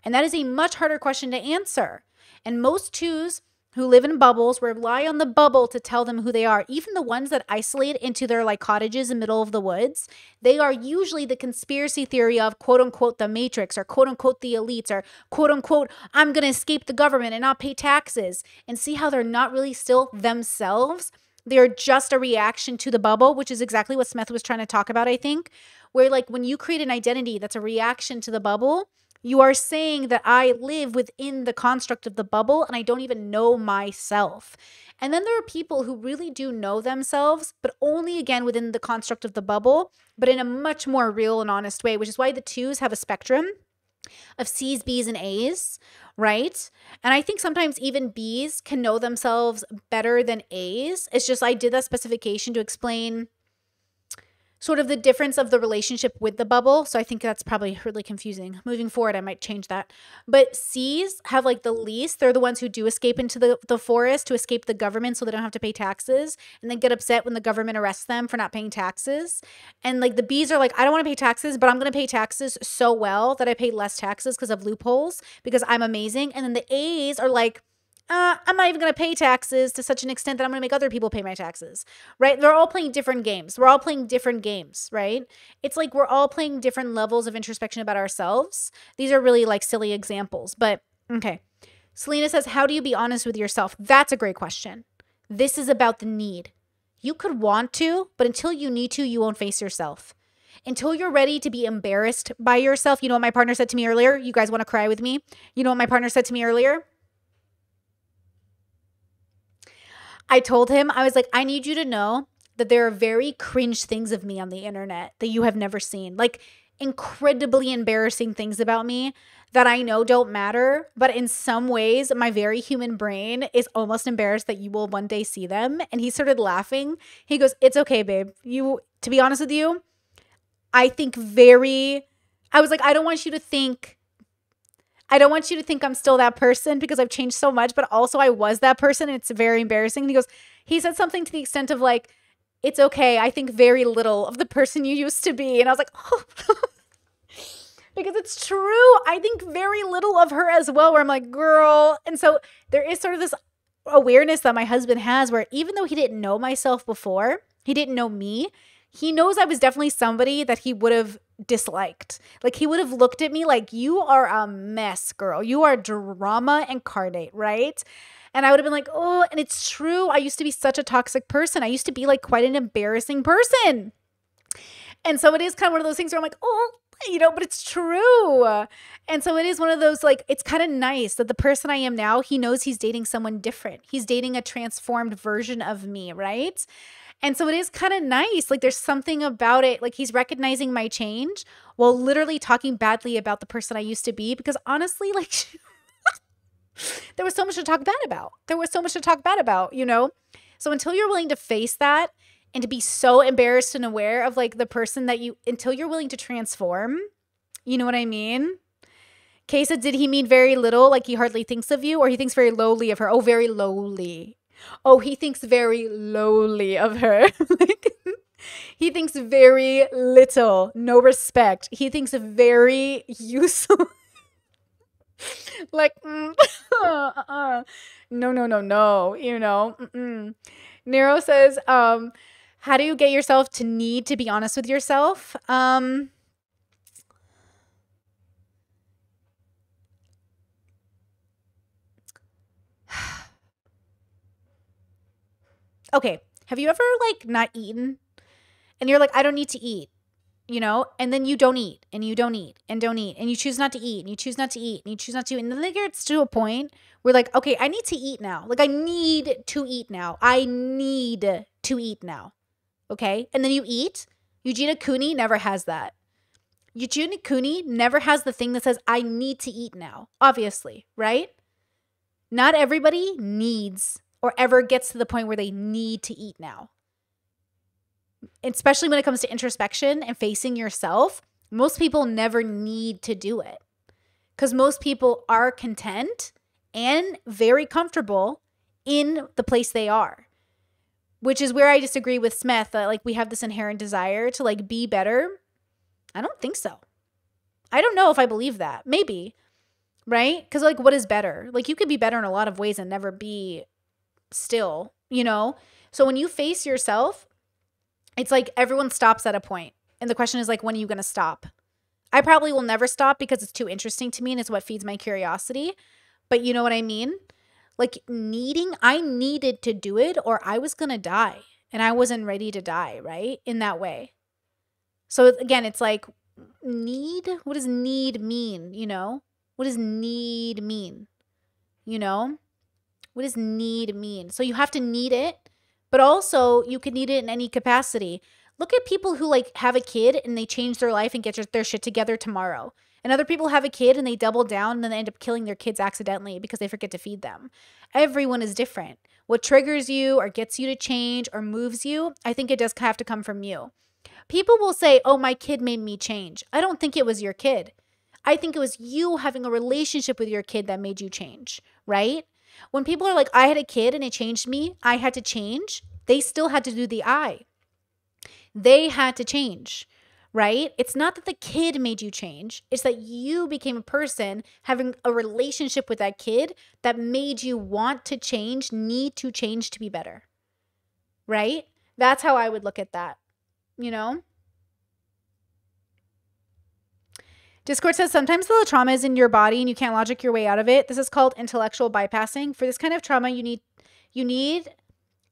And that is a much harder question to answer. And most twos who live in bubbles rely on the bubble to tell them who they are. Even the ones that isolate into their like cottages in the middle of the woods, they are usually the conspiracy theory of quote unquote the matrix or quote unquote the elites or quote unquote I'm going to escape the government and not pay taxes and see how they're not really still themselves. They're just a reaction to the bubble, which is exactly what Smith was trying to talk about, I think. Where, like, when you create an identity that's a reaction to the bubble, you are saying that I live within the construct of the bubble and I don't even know myself. And then there are people who really do know themselves, but only again within the construct of the bubble, but in a much more real and honest way, which is why the twos have a spectrum of C's, B's, and A's, right? And I think sometimes even B's can know themselves better than A's. It's just I did that specification to explain sort of the difference of the relationship with the bubble. So I think that's probably really confusing. Moving forward, I might change that. But C's have like the least. They're the ones who do escape into the, the forest to escape the government so they don't have to pay taxes and then get upset when the government arrests them for not paying taxes. And like the B's are like, I don't want to pay taxes, but I'm going to pay taxes so well that I pay less taxes because of loopholes because I'm amazing. And then the A's are like, uh, I'm not even going to pay taxes to such an extent that I'm going to make other people pay my taxes, right? They're all playing different games. We're all playing different games, right? It's like we're all playing different levels of introspection about ourselves. These are really like silly examples, but okay. Selena says, How do you be honest with yourself? That's a great question. This is about the need. You could want to, but until you need to, you won't face yourself. Until you're ready to be embarrassed by yourself. You know what my partner said to me earlier? You guys want to cry with me? You know what my partner said to me earlier? I told him, I was like, I need you to know that there are very cringe things of me on the internet that you have never seen. Like incredibly embarrassing things about me that I know don't matter, but in some ways, my very human brain is almost embarrassed that you will one day see them. And he started laughing. He goes, It's okay, babe. You, to be honest with you, I think very, I was like, I don't want you to think I don't want you to think I'm still that person because I've changed so much, but also I was that person and it's very embarrassing. And he goes, he said something to the extent of like, it's okay. I think very little of the person you used to be. And I was like, oh, because it's true. I think very little of her as well, where I'm like, girl. And so there is sort of this awareness that my husband has where even though he didn't know myself before, he didn't know me, he knows I was definitely somebody that he would have disliked. Like he would have looked at me like, you are a mess, girl. You are drama incarnate, right? And I would have been like, oh, and it's true. I used to be such a toxic person. I used to be like quite an embarrassing person. And so it is kind of one of those things where I'm like, oh, you know, but it's true. And so it is one of those like, it's kind of nice that the person I am now, he knows he's dating someone different. He's dating a transformed version of me, right? And so it is kind of nice. Like there's something about it. Like he's recognizing my change while literally talking badly about the person I used to be. Because honestly, like there was so much to talk bad about. There was so much to talk bad about, you know? So until you're willing to face that and to be so embarrassed and aware of like the person that you, until you're willing to transform, you know what I mean? Kay said, did he mean very little, like he hardly thinks of you, or he thinks very lowly of her? Oh, very lowly. Oh, he thinks very lowly of her. like, he thinks very little, no respect. He thinks very useful. like, mm, uh, uh, no, no, no, no, you know. Mm-mm. Nero says, um, how do you get yourself to need to be honest with yourself? Um, okay, have you ever like not eaten and you're like, I don't need to eat, you know, and then you don't eat and you don't eat and don't eat and you choose not to eat and you choose not to eat and you choose not to, eat, and then it gets to a point where like, okay, I need to eat now. Like I need to eat now. I need to eat now. Okay. And then you eat. Eugenia Cooney never has that. Eugenia Cooney never has the thing that says, I need to eat now, obviously, right? Not everybody needs or ever gets to the point where they need to eat now. Especially when it comes to introspection and facing yourself, most people never need to do it. Because most people are content and very comfortable in the place they are which is where i disagree with smith that like we have this inherent desire to like be better. I don't think so. I don't know if i believe that. Maybe right? Because like what is better? Like you could be better in a lot of ways and never be still, you know? So when you face yourself, it's like everyone stops at a point. And the question is like, when are you going to stop? I probably will never stop because it's too interesting to me and it's what feeds my curiosity. But you know what I mean? Like needing, I needed to do it or I was going to die and I wasn't ready to die, right? In that way. So again, it's like need, what does need mean, you know? What does need mean? You know? What does need mean? So you have to need it, but also you can need it in any capacity. Look at people who like have a kid and they change their life and get their shit together tomorrow. And other people have a kid and they double down and then they end up killing their kids accidentally because they forget to feed them. Everyone is different. What triggers you or gets you to change or moves you, I think it does have to come from you. People will say, "Oh, my kid made me change." I don't think it was your kid. I think it was you having a relationship with your kid that made you change, right? When people are like, I had a kid and it changed me, I had to change, they still had to do the I. They had to change, right? It's not that the kid made you change, it's that you became a person having a relationship with that kid that made you want to change, need to change to be better, right? That's how I would look at that, you know? Discord says sometimes the trauma is in your body and you can't logic your way out of it. This is called intellectual bypassing. For this kind of trauma, you need you need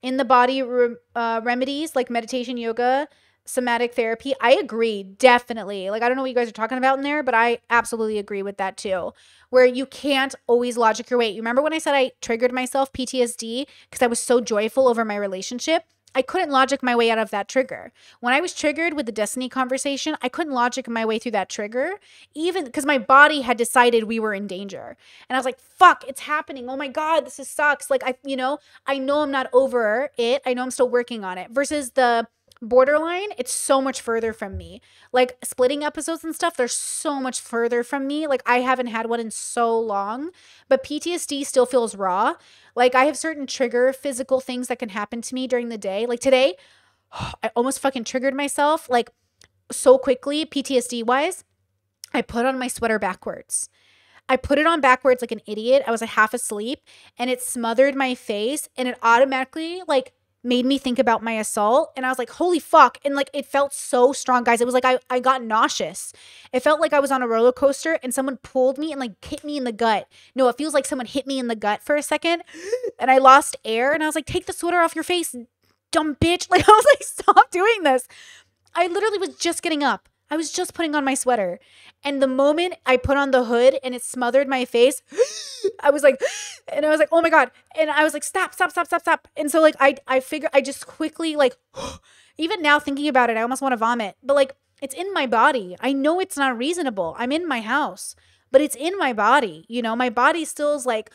in the body re- uh, remedies like meditation, yoga, somatic therapy. I agree, definitely. Like I don't know what you guys are talking about in there, but I absolutely agree with that too. Where you can't always logic your way. You remember when I said I triggered myself PTSD because I was so joyful over my relationship? I couldn't logic my way out of that trigger. When I was triggered with the Destiny conversation, I couldn't logic my way through that trigger, even because my body had decided we were in danger. And I was like, fuck, it's happening. Oh my God, this is sucks. Like, I, you know, I know I'm not over it. I know I'm still working on it versus the, borderline it's so much further from me. Like splitting episodes and stuff they're so much further from me. Like i haven't had one in so long but ptsd still feels raw. Like i have certain trigger physical things that can happen to me during the day. Like today i almost fucking triggered myself like so quickly ptsd wise i put on my sweater backwards. I put it on backwards like an idiot. I was like half asleep and it smothered my face and it automatically like made me think about my assault and I was like, holy fuck. And like it felt so strong, guys. It was like I, I got nauseous. It felt like I was on a roller coaster and someone pulled me and like hit me in the gut. No, it feels like someone hit me in the gut for a second and I lost air and I was like, take the sweater off your face, dumb bitch. Like I was like, stop doing this. I literally was just getting up. I was just putting on my sweater. And the moment I put on the hood and it smothered my face, I was like, and I was like, oh my God. And I was like, stop, stop, stop, stop, stop. And so like I I figure I just quickly like even now thinking about it, I almost want to vomit. But like it's in my body. I know it's not reasonable. I'm in my house, but it's in my body. You know, my body still is like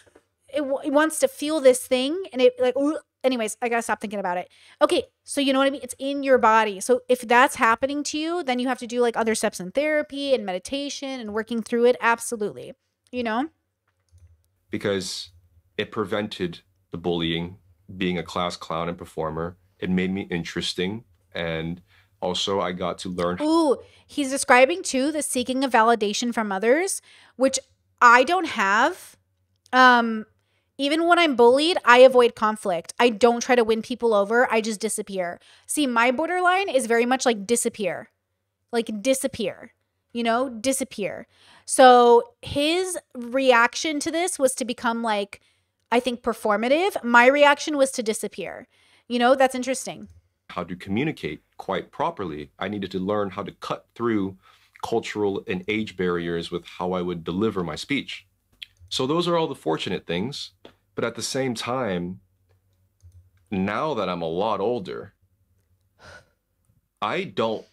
it, it wants to feel this thing and it like anyways, I gotta stop thinking about it. Okay, so you know what I mean? It's in your body. So if that's happening to you, then you have to do like other steps in therapy and meditation and working through it. Absolutely. You know? Because it prevented the bullying, being a class clown and performer. It made me interesting. And also, I got to learn. Ooh, he's describing too the seeking of validation from others, which I don't have. Um, even when I'm bullied, I avoid conflict. I don't try to win people over. I just disappear. See, my borderline is very much like disappear. Like disappear. You know, disappear. So his reaction to this was to become like, I think, performative. My reaction was to disappear. You know, that's interesting. How to communicate quite properly. I needed to learn how to cut through cultural and age barriers with how I would deliver my speech. So those are all the fortunate things. But at the same time, now that I'm a lot older, I don't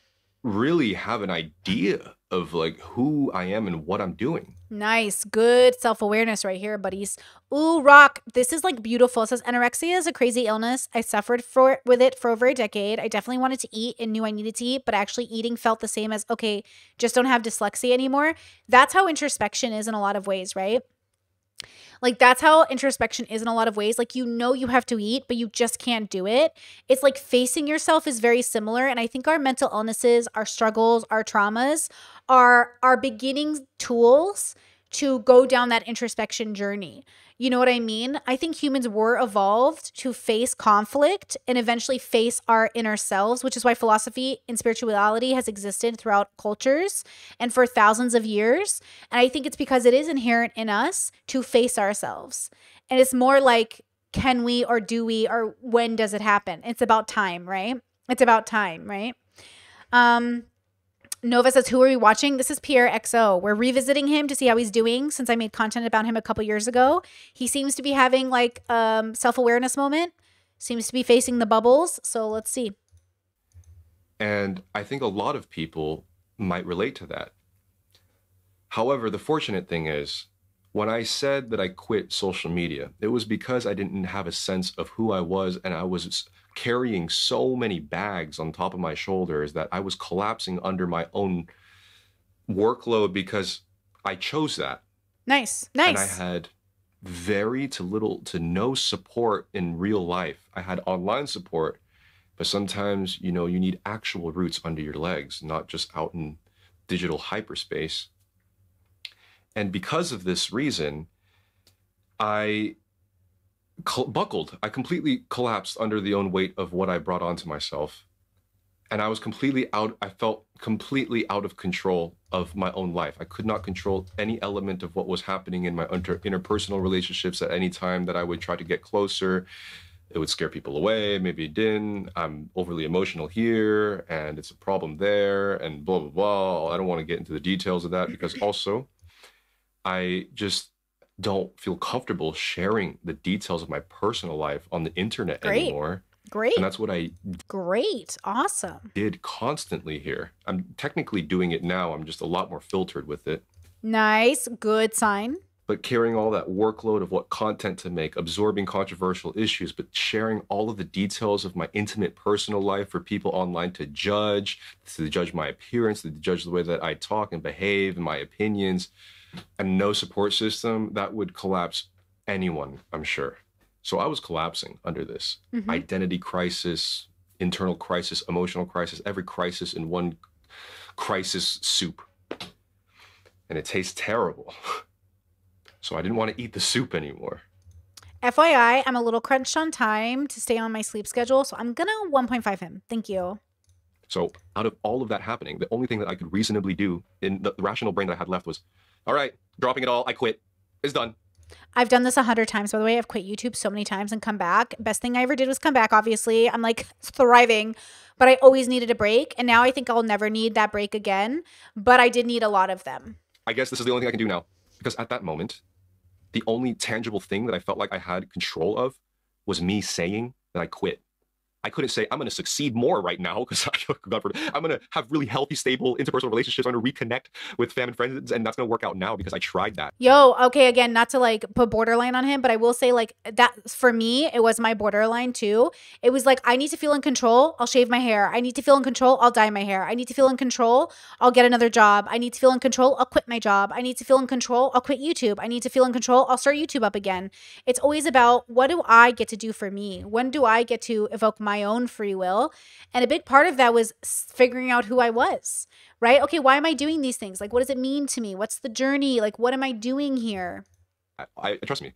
really have an idea of like who I am and what I'm doing. Nice. Good self awareness right here, buddies. Ooh, rock. This is like beautiful. It says anorexia is a crazy illness. I suffered for with it for over a decade. I definitely wanted to eat and knew I needed to eat, but actually eating felt the same as okay, just don't have dyslexia anymore. That's how introspection is in a lot of ways, right? Like that's how introspection is in a lot of ways. Like you know you have to eat, but you just can't do it. It's like facing yourself is very similar and I think our mental illnesses, our struggles, our traumas are our beginning tools to go down that introspection journey. You know what I mean? I think humans were evolved to face conflict and eventually face our inner selves, which is why philosophy and spirituality has existed throughout cultures and for thousands of years. And I think it's because it is inherent in us to face ourselves. And it's more like, can we or do we or when does it happen? It's about time, right? It's about time, right? Um, Nova says, Who are we watching? This is Pierre XO. We're revisiting him to see how he's doing since I made content about him a couple years ago. He seems to be having like um self-awareness moment, seems to be facing the bubbles. So let's see. And I think a lot of people might relate to that. However, the fortunate thing is When I said that I quit social media, it was because I didn't have a sense of who I was and I was carrying so many bags on top of my shoulders that I was collapsing under my own workload because I chose that. Nice. Nice. And I had very to little to no support in real life. I had online support, but sometimes, you know, you need actual roots under your legs, not just out in digital hyperspace. And because of this reason, I buckled. I completely collapsed under the own weight of what I brought onto myself. And I was completely out, I felt completely out of control of my own life. I could not control any element of what was happening in my inter- interpersonal relationships at any time that I would try to get closer. It would scare people away. Maybe it didn't. I'm overly emotional here, and it's a problem there, and blah, blah, blah. I don't want to get into the details of that because also I just don't feel comfortable sharing the details of my personal life on the internet Great. anymore. Great. And that's what I Great. Awesome. did constantly here. I'm technically doing it now. I'm just a lot more filtered with it. Nice. Good sign. But carrying all that workload of what content to make, absorbing controversial issues, but sharing all of the details of my intimate personal life for people online to judge, to judge my appearance, to judge the way that I talk and behave and my opinions, and no support system, that would collapse anyone, I'm sure. So I was collapsing under this Mhm. identity crisis, internal crisis, emotional crisis, every crisis in one crisis soup. And it tastes terrible. So I didn't want to eat the soup anymore. FYI, I'm a little crunched on time to stay on my sleep schedule, so I'm gonna 1.5 him. Thank you. So out of all of that happening, the only thing that I could reasonably do in the rational brain that I had left was, all right, dropping it all, I quit. It's done. I've done this a hundred times. By the way, I've quit YouTube so many times and come back. Best thing I ever did was come back. Obviously, I'm like thriving, but I always needed a break, and now I think I'll never need that break again. But I did need a lot of them. I guess this is the only thing I can do now. Because at that moment, the only tangible thing that I felt like I had control of was me saying that I quit. I couldn't say I'm going to succeed more right now because I'm going to have really healthy, stable interpersonal relationships. I'm going to reconnect with family and friends, and that's going to work out now because I tried that. Yo, okay, again, not to like put borderline on him, but I will say like that for me, it was my borderline too. It was like I need to feel in control, I'll shave my hair. I need to feel in control, I'll dye my hair. I need to feel in control, I'll get another job. I need to feel in control, I'll quit my job. I need to feel in control, I'll quit YouTube. I need to feel in control, I'll start YouTube up again. It's always about what do I get to do for me? When do I get to evoke my own free will? And a big part of that was figuring out who I was right? Okay, why am I doing these things? Like, what does it mean to me? What's the journey? Like, what am I doing here? I, I trust me.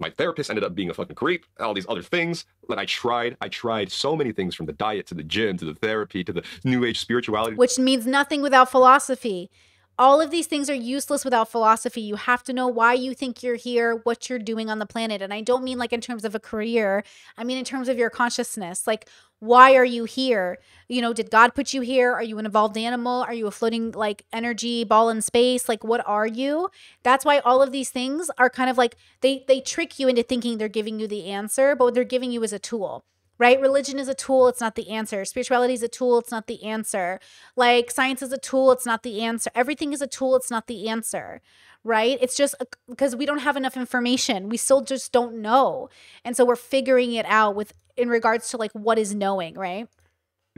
My therapist ended up being a fucking creep, all these other things that I tried. I tried so many things from the diet to the gym to the therapy to the new age spirituality. Which means nothing without philosophy. All of these things are useless without philosophy. You have to know why you think you're here, what you're doing on the planet. And I don't mean like in terms of a career, I mean in terms of your consciousness. Like, why are you here? You know, did God put you here? Are you an evolved animal? Are you a floating like energy ball in space? Like, what are you? That's why all of these things are kind of like they they trick you into thinking they're giving you the answer, but what they're giving you is a tool right? Religion is a tool, it's not the answer. Spirituality is a tool, it's not the answer. Like science is a tool, it's not the answer. Everything is a tool, it's not the answer, right? It's just because we don't have enough information. We still just don't know. And so we're figuring it out with in regards to like what is knowing, right?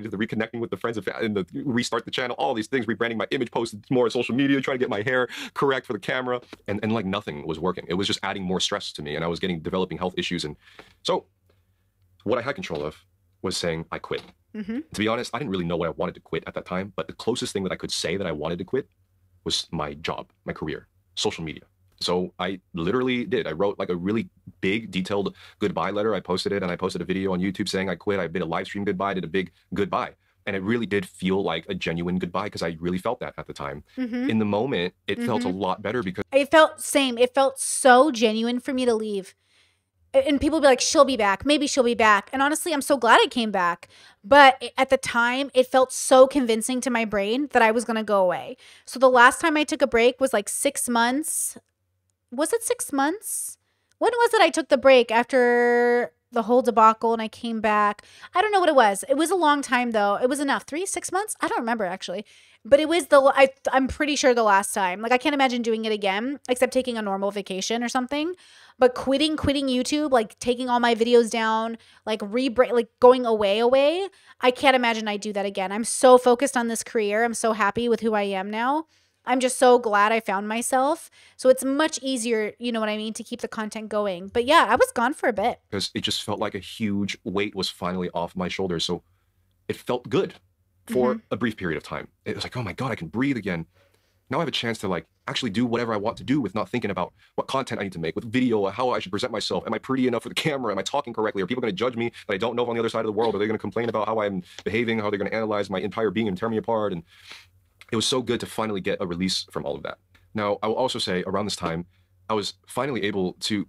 the reconnecting with the friends and, the restart the channel, all these things, rebranding my image, posted more on social media, trying to get my hair correct for the camera, and and like nothing was working. It was just adding more stress to me, and I was getting developing health issues, and so what I had control of was saying I quit. Mm-hmm. To be honest, I didn't really know what I wanted to quit at that time, but the closest thing that I could say that I wanted to quit was my job, my career, social media. So I literally did. I wrote like a really big, detailed goodbye letter. I posted it and I posted a video on YouTube saying I quit. I did a live stream goodbye, did a big goodbye. And it really did feel like a genuine goodbye because I really felt that at the time. Mm-hmm. In the moment, it felt a lot better because It felt same. It felt so genuine for me to leave. And people be like, she'll be back. Maybe she'll be back. And honestly, I'm so glad I came back. But at the time, it felt so convincing to my brain that I was going to go away. So the last time I took a break was like six months. Was it six months? When was it I took the break after the whole debacle and I came back. I don't know what it was. It was a long time though. It was enough. Three, six months? I don't remember actually. But it was the I I'm pretty sure the last time. Like I can't imagine doing it again, except taking a normal vacation or something. But quitting, quitting YouTube, like taking all my videos down, like re like going away, away. I can't imagine I do that again. I'm so focused on this career. I'm so happy with who I am now. I'm just so glad I found myself. So it's much easier, you know what I mean, to keep the content going. But yeah, I was gone for a bit. Because it just felt like a huge weight was finally off my shoulders. So it felt good for mm-hmm. a brief period of time. It was like, oh my God, I can breathe again. Now I have a chance to like actually do whatever I want to do with not thinking about what content I need to make, with video, how I should present myself. Am I pretty enough for the camera? Am I talking correctly? Are people going to judge me that I don't know if on the other side of the world? Are they going to complain about how I'm behaving, how they're going to analyze my entire being and tear me apart? And it was so good to finally get a release from all of that. Now, I will also say around this time, I was finally able to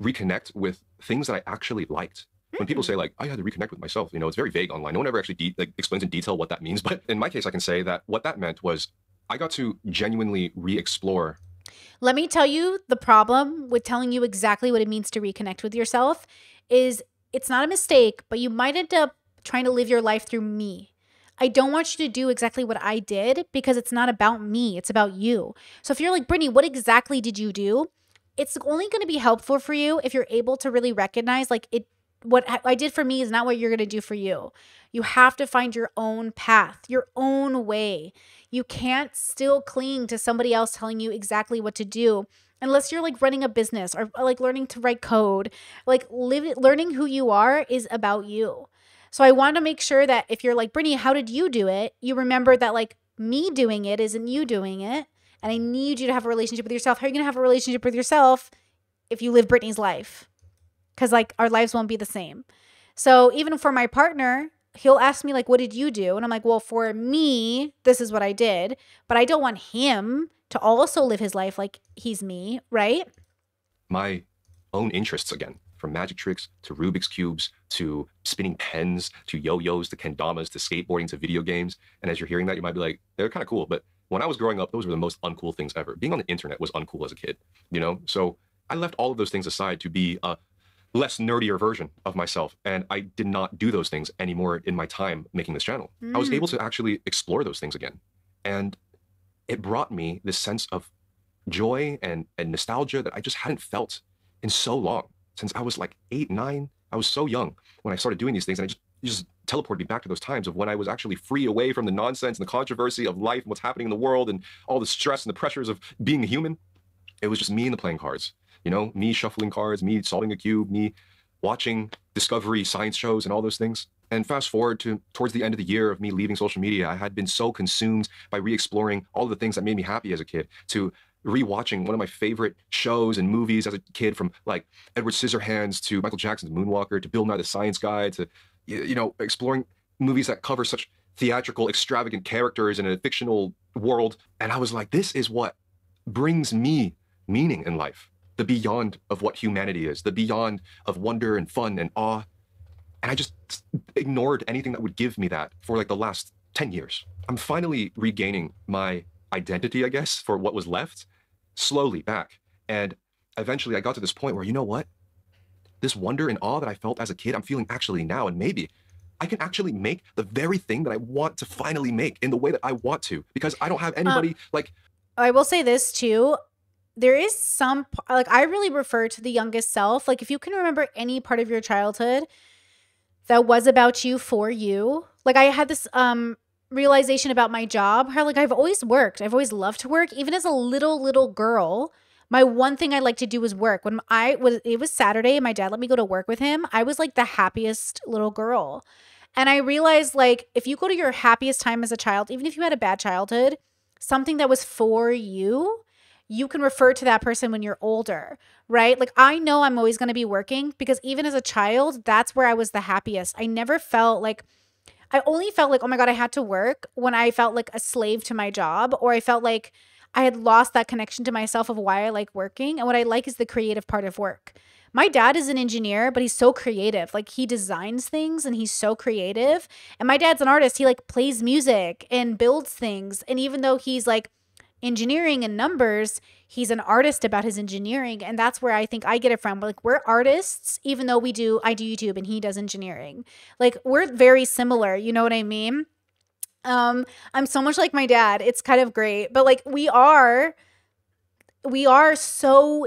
reconnect with things that I actually liked. When people hmm. say like, oh, I had to reconnect with myself, you know, it's very vague online. No one ever actually de- like, explains in detail what that means. But in my case, I can say that what that meant was I got to genuinely re-explore. Let me tell you the problem with telling you exactly what it means to reconnect with yourself is it's not a mistake, but you might end up trying to live your life through me. I don't want you to do exactly what I did because it's not about me, it's about you. So if you're like, Brittany, what exactly did you do? It's only going to be helpful for you if you're able to really recognize like it what I did for me is not what you're going to do for you. You have to find your own path, your own way. You can't still cling to somebody else telling you exactly what to do unless you're like running a business or like learning to write code. Like live, learning who you are is about you. So I want to make sure that if you're like, Brittany, how did you do it? You remember that like me doing it isn't you doing it. And I need you to have a relationship with yourself. How are you going to have a relationship with yourself if you live Brittany's life? Because like our lives won't be the same. So even for my partner, he'll ask me like, what did you do? And I'm like, well, for me, this is what I did. But I don't want him to also live his life like he's me, right? My own interests again from magic tricks to Rubik's Cubes to spinning pens to yo yos to kendamas to skateboarding to video games. And as you're hearing that, you might be like, they're kind of cool. But when I was growing up, those were the most uncool things ever. Being on the internet was uncool as a kid, you know? So I left all of those things aside to be a less nerdier version of myself. And I did not do those things anymore in my time making this channel. Mm. I was able mm. to actually explore those things again. And it brought me this sense of joy and, and nostalgia that I just hadn't felt in so long since I was like eight, nine. I was so young when I started doing these things, and I just just teleported me back to those times of when I was actually free away from the nonsense and the controversy of life and what's happening in the world and all the stress and the pressures of being a human. It was just me and the playing cards. You know, me shuffling cards, me solving a cube, me watching Discovery science shows and all those things. And fast forward to towards the end of the year of me leaving social media, I had been so consumed by re-exploring all the things that made me happy as a kid to rewatching one of my favorite shows and movies as a kid from like Edward Scissorhands to Michael Jackson's Moonwalker to Bill Nye the Science Guy to, you know, exploring movies that cover such theatrical, extravagant characters in a fictional world. And I was like, this is what brings me meaning in life. The beyond of what humanity is, the beyond of wonder and fun and awe. And I just ignored anything that would give me that for like the last 10 years. I'm finally regaining my identity, I guess, for what was left slowly back. And eventually I got to this point where, you know what? This wonder and awe that I felt as a kid, I'm feeling actually now. And maybe I can actually make the very thing that I want to finally make in the way that I want to because I don't have anybody uh, like. I will say this too. There is some, like, I really refer to the youngest self. Like, if you can remember any part of your childhood that was about you for you, like, I had this um realization about my job how like I've always worked. I've always loved to work. Even as a little little girl, my one thing I like to do was work. When I was it was Saturday and my dad let me go to work with him, I was like the happiest little girl. And I realized like if you go to your happiest time as a child, even if you had a bad childhood, something that was for you, you can refer to that person when you're older, right? Like I know I'm always going to be working because even as a child, that's where I was the happiest. I never felt like I only felt like, oh my God, I had to work when I felt like a slave to my job, or I felt like I had lost that connection to myself of why I like working. And what I like is the creative part of work. My dad is an engineer, but he's so creative. Like he designs things and he's so creative. And my dad's an artist. He like plays music and builds things. And even though he's like engineering and numbers. He's an artist about his engineering. And that's where I think I get it from. Like, we're artists, even though we do, I do YouTube and he does engineering. Like, we're very similar. You know what I mean? Um, I'm so much like my dad. It's kind of great. But like, we are, we are so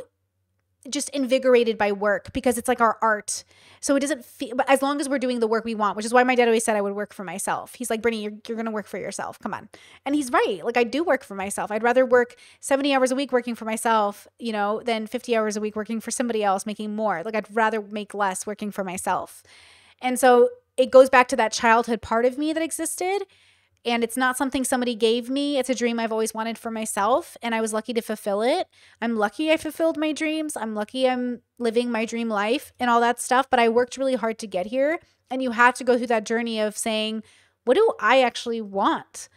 just invigorated by work because it's like our art. So it doesn't feel, but as long as we're doing the work we want, which is why my dad always said I would work for myself. He's like, Brittany, you're, you're going to work for yourself. Come on. And he's right. Like, I do work for myself. I'd rather work 70 hours a week working for myself, you know, than 50 hours a week working for somebody else making more. Like, I'd rather make less working for myself. And so it goes back to that childhood part of me that existed and it's not something somebody gave me. It's a dream I've always wanted for myself, and I was lucky to fulfill it. I'm lucky I fulfilled my dreams. I'm lucky I'm living my dream life and all that stuff, but I worked really hard to get here. And you have to go through that journey of saying, what do I actually want?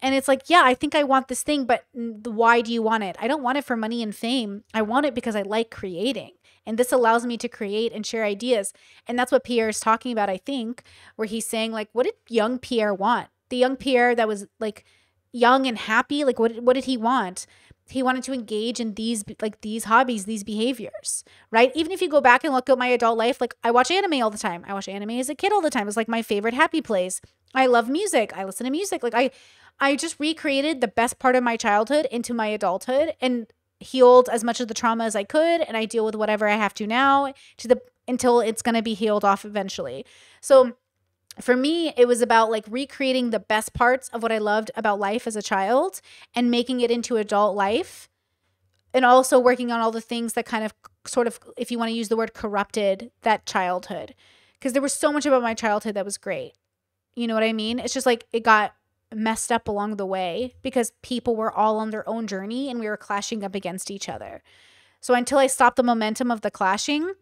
And it's like, yeah, I think I want this thing, but why do you want it? I don't want it for money and fame. I want it because I like creating. And this allows me to create and share ideas. And that's what Pierre is talking about, I think, where he's saying, like, what did young Pierre want? The young Pierre that was like young and happy, like what what did he want? He wanted to engage in these like these hobbies, these behaviors, right? Even if you go back and look at my adult life, like I watch anime all the time. I watch anime as a kid all the time. It's like my favorite happy place. I love music. I listen to music. Like I I just recreated the best part of my childhood into my adulthood and healed as much of the trauma as I could and I deal with whatever I have to now to the until it's going to be healed off eventually. So for me, it was about like recreating the best parts of what I loved about life as a child and making it into adult life. And also working on all the things that kind of sort of, if you want to use the word corrupted, that childhood. Because there was so much about my childhood that was great. You know what I mean? It's just like it got messed up along the way because people were all on their own journey and we were clashing up against each other. So until I stopped the momentum of the clashing,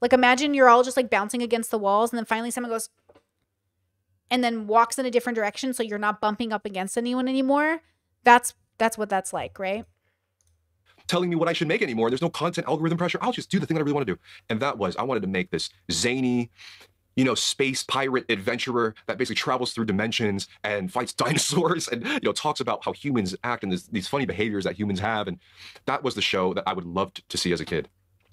like imagine you're all just like bouncing against the walls and then finally someone goes, and then walks in a different direction so you're not bumping up against anyone anymore that's that's what that's like right telling me what I should make anymore. There's no content algorithm pressure. I'll just do the thing that I really want to do. And that was I wanted to make this zany, you know, space pirate adventurer that basically travels through dimensions and fights dinosaurs and you know talks about how humans act and these funny behaviors that humans have. And that was the show that I would love to see as a kid.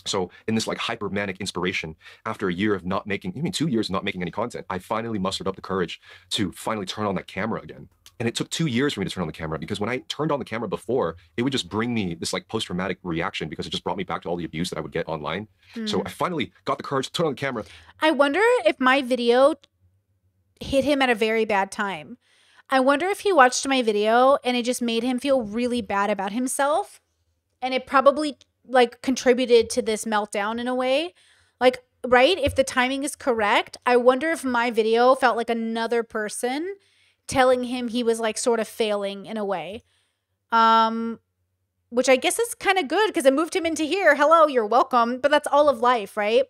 So in this like hyper manic inspiration, after a year of not making, I mean, two years of not making any content, I finally mustered up the courage to finally turn on that camera again. And it took two years for me to turn on the camera because when I turned on the camera before, it would just bring me this like post-traumatic reaction because it just brought me back to all the abuse that I would get online. Mm. So I finally got the courage to turn on the camera. I wonder if my video hit him at a very bad time. I wonder if he watched my video and it just made him feel really bad about himself. And it probably like contributed to this meltdown in a way. Like, right? If the timing is correct, I wonder if my video felt like another person telling him he was like sort of failing in a way. Um which I guess is kind of good because it moved him into here. Hello, you're welcome. But that's all of life, right?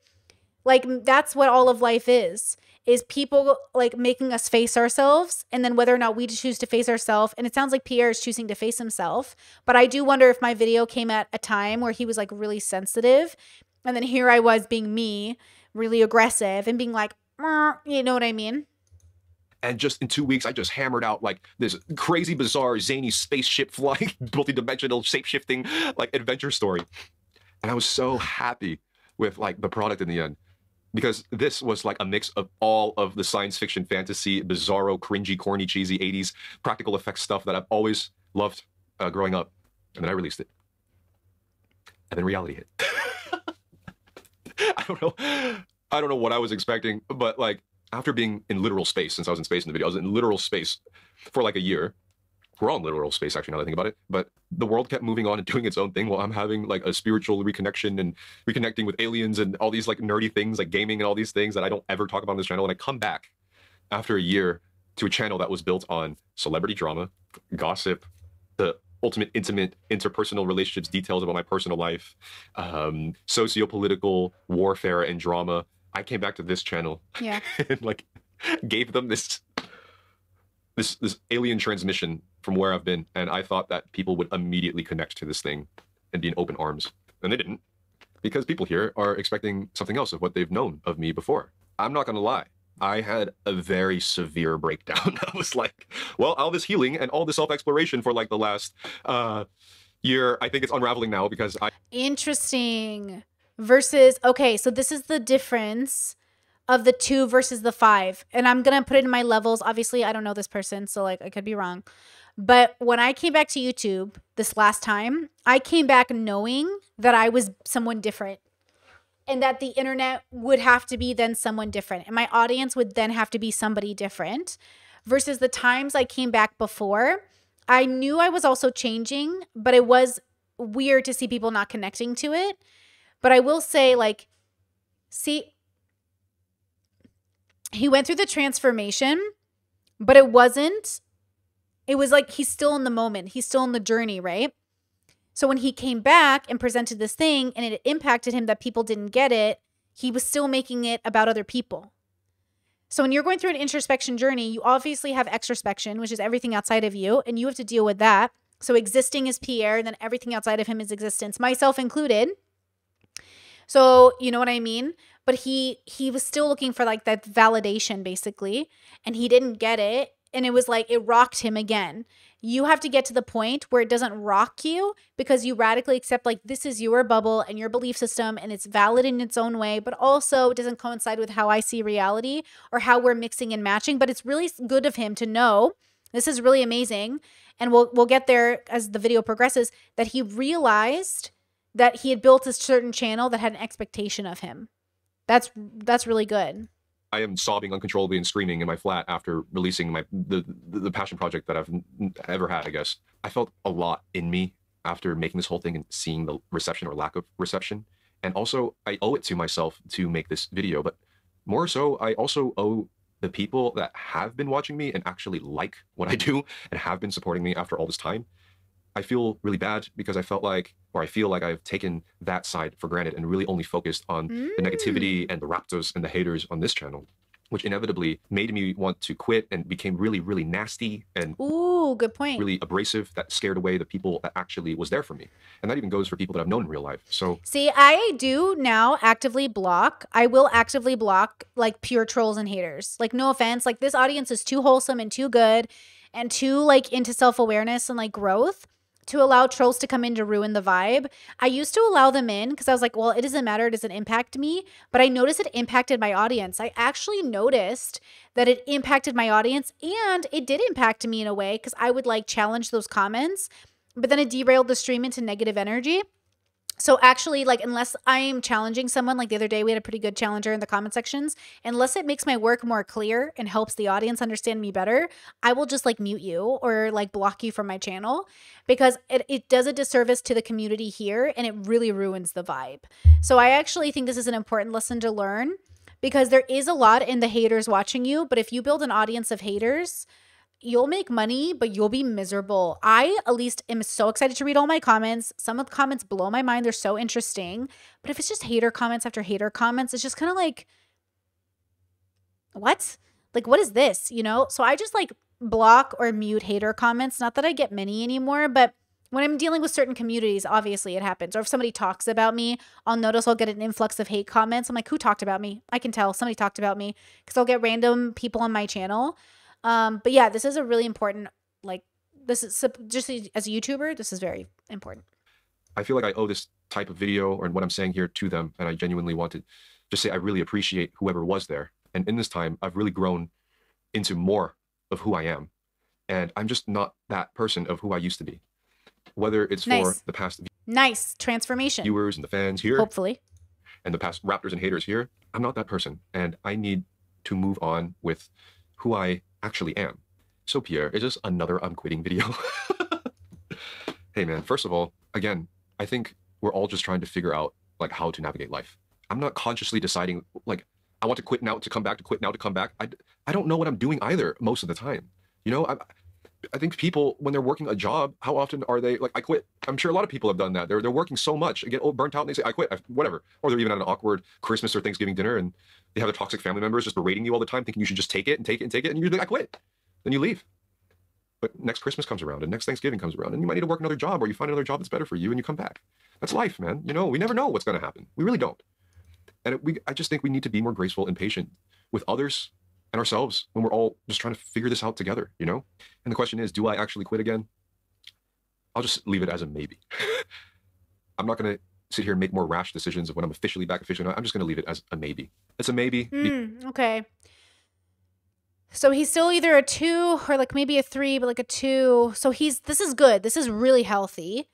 Like that's what all of life is is people like making us face ourselves and then whether or not we choose to face ourselves and it sounds like pierre is choosing to face himself but i do wonder if my video came at a time where he was like really sensitive and then here i was being me really aggressive and being like you know what i mean and just in two weeks, I just hammered out like this crazy, bizarre, zany spaceship flying, multi-dimensional, shape-shifting like adventure story. And I was so happy with like the product in the end because this was like a mix of all of the science fiction, fantasy, bizarro, cringy, corny, cheesy 80s practical effects stuff that I've always loved uh, growing up. And then I released it. And then reality hit. I don't know. I don't know what I was expecting, but like after being in literal space, since I was in space in the video, I was in literal space for like a year we're all in literal space actually now that I think about it. But the world kept moving on and doing its own thing while I'm having like a spiritual reconnection and reconnecting with aliens and all these like nerdy things like gaming and all these things that I don't ever talk about on this channel. And I come back after a year to a channel that was built on celebrity drama, gossip, the ultimate intimate interpersonal relationships, details about my personal life, um, socio-political warfare and drama. I came back to this channel yeah. and like gave them this this this alien transmission from where I've been, and I thought that people would immediately connect to this thing and be in open arms, and they didn't, because people here are expecting something else of what they've known of me before. I'm not gonna lie. I had a very severe breakdown. I was like, well, all this healing and all this self exploration for like the last uh, year, I think it's unraveling now because I. Interesting. Versus, okay, so this is the difference of the two versus the five. And I'm going to put it in my levels. Obviously, I don't know this person, so like I could be wrong. But when I came back to YouTube this last time, I came back knowing that I was someone different and that the internet would have to be then someone different and my audience would then have to be somebody different versus the times I came back before. I knew I was also changing, but it was weird to see people not connecting to it. But I will say, like, see, he went through the transformation, but it wasn't, it was like he's still in the moment, he's still in the journey, right? So when he came back and presented this thing and it impacted him that people didn't get it, he was still making it about other people. So when you're going through an introspection journey, you obviously have extrospection, which is everything outside of you, and you have to deal with that. So existing is Pierre, and then everything outside of him is existence, myself included. So you know what I mean? But he he was still looking for like that validation basically, and he didn't get it, and it was like it rocked him again. You have to get to the point where it doesn't rock you because you radically accept like this is your bubble and your belief system and it's valid in its own way but also it doesn't coincide with how i see reality or how we're mixing and matching. But it's really good of him to know this is really amazing and we'll we'll get there as the video progresses that he realized that he had built a certain channel that had an expectation of him. That's that's really good I am sobbing uncontrollably and screaming in my flat after releasing my the, the, passion project that I've ever had. I guess I felt a lot in me after making this whole thing and seeing the reception or lack of reception. And also, I owe it to myself to make this video, but more so, I also owe the people that have been watching me and actually like what I do and have been supporting me after all this time. I feel really bad because I felt like, or I feel like I've taken that side for granted and really only focused on mm. the negativity and the raptors and the haters on this channel, which inevitably made me want to quit and became really, really nasty and ooh, good point, really abrasive. That scared away the people that actually was there for me, and that even goes for people that I've known in real life. So see, I do now actively block. I will actively block like pure trolls and haters. Like, no offense, like this audience is too wholesome and too good and too like into self awareness and like growth to allow trolls to come in to ruin the vibe. I used to allow them in because I was like, well, it doesn't matter. It doesn't impact me. But I noticed it impacted my audience. I actually noticed that it impacted my audience and it did impact me in a way because I would like challenge those comments, but then it derailed the stream into negative energy. So actually, like, unless I'm challenging someone, like the other day, we had a pretty good challenger in the comment sections. Unless it makes my work more clear and helps the audience understand me better, I will just like mute you or like block you from my channel because it, it does a disservice to the community here and it really ruins the vibe. So I actually think this is an important lesson to learn because there is a lot in the haters watching you. But if you build an audience of haters, you'll make money, but you'll be miserable. I at least am so excited to read all my comments. Some of the comments blow my mind. They're so interesting. But if it's just hater comments after hater comments, it's just kind of like, what? Like, what is this? You know? So I just like block or mute hater comments. Not that I get many anymore, but when I'm dealing with certain communities, obviously it happens. Or if somebody talks about me, I'll notice I'll get an influx of hate comments. I'm like, who talked about me? I can tell somebody talked about me because I'll get random people on my channel um, but yeah, this is a really important like this is just as a YouTuber, this is very important. I feel like I owe this type of video or what I'm saying here to them, and I genuinely want to just say I really appreciate whoever was there. And in this time, I've really grown into more of who I am, and I'm just not that person of who I used to be. Whether it's nice. for the past nice transformation viewers and the fans here, hopefully, and the past raptors and haters here, I'm not that person, and I need to move on with who I actually am. So, Pierre, is this another I'm quitting video? hey, man, first of all, again, I think we're all just trying to figure out like how to navigate life. I'm not consciously deciding like I want to quit now to come back to quit now to come back. I, I don't know what I'm doing either most of the time. You know, I, I think people when they're working a job, how often are they like I quit? I'm sure a lot of people have done that. They're they're working so much, they get burnt out, and they say I quit, I, whatever. Or they're even at an awkward Christmas or Thanksgiving dinner, and they have their toxic family members just berating you all the time, thinking you should just take it and take it and take it, and you're like I quit. Then you leave. But next Christmas comes around, and next Thanksgiving comes around, and you might need to work another job, or you find another job that's better for you, and you come back. That's life, man. You know, we never know what's going to happen. We really don't. And it, we, I just think we need to be more graceful and patient with others and ourselves when we're all just trying to figure this out together, you know? And the question is, do I actually quit again? I'll just leave it as a maybe. I'm not going to sit here and make more rash decisions of when I'm officially back officially. I'm just going to leave it as a maybe. It's a maybe. Mm, okay. So he's still either a two or like maybe a three, but like a two. So he's this is good. This is really healthy.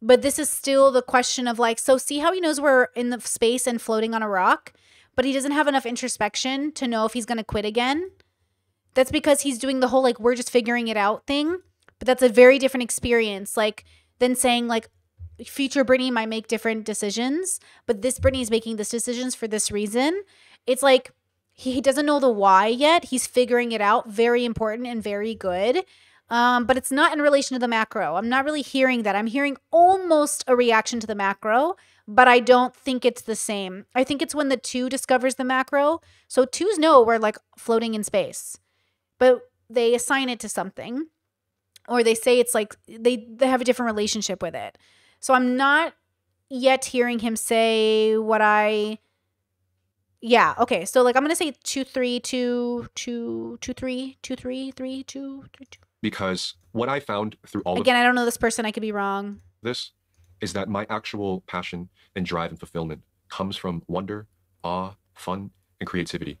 But this is still the question of like, so see how he knows we're in the space and floating on a rock, but he doesn't have enough introspection to know if he's going to quit again. That's because he's doing the whole like, we're just figuring it out thing. But that's a very different experience. Like, than saying, like, future Brittany might make different decisions, but this Brittany is making this decisions for this reason. It's like, he doesn't know the why yet. He's figuring it out. Very important and very good. Um, but it's not in relation to the macro. I'm not really hearing that. I'm hearing almost a reaction to the macro, but I don't think it's the same. I think it's when the two discovers the macro. So twos know we're like floating in space, but they assign it to something or they say it's like they, they have a different relationship with it. So I'm not yet hearing him say what I yeah. Okay. So like I'm gonna say two, three, two, two, two, three, two, three, three, two, three, two. Because what I found through all Again, I don't know this person. I could be wrong. this is that my actual passion and drive and fulfillment comes from wonder, awe, fun, and creativity.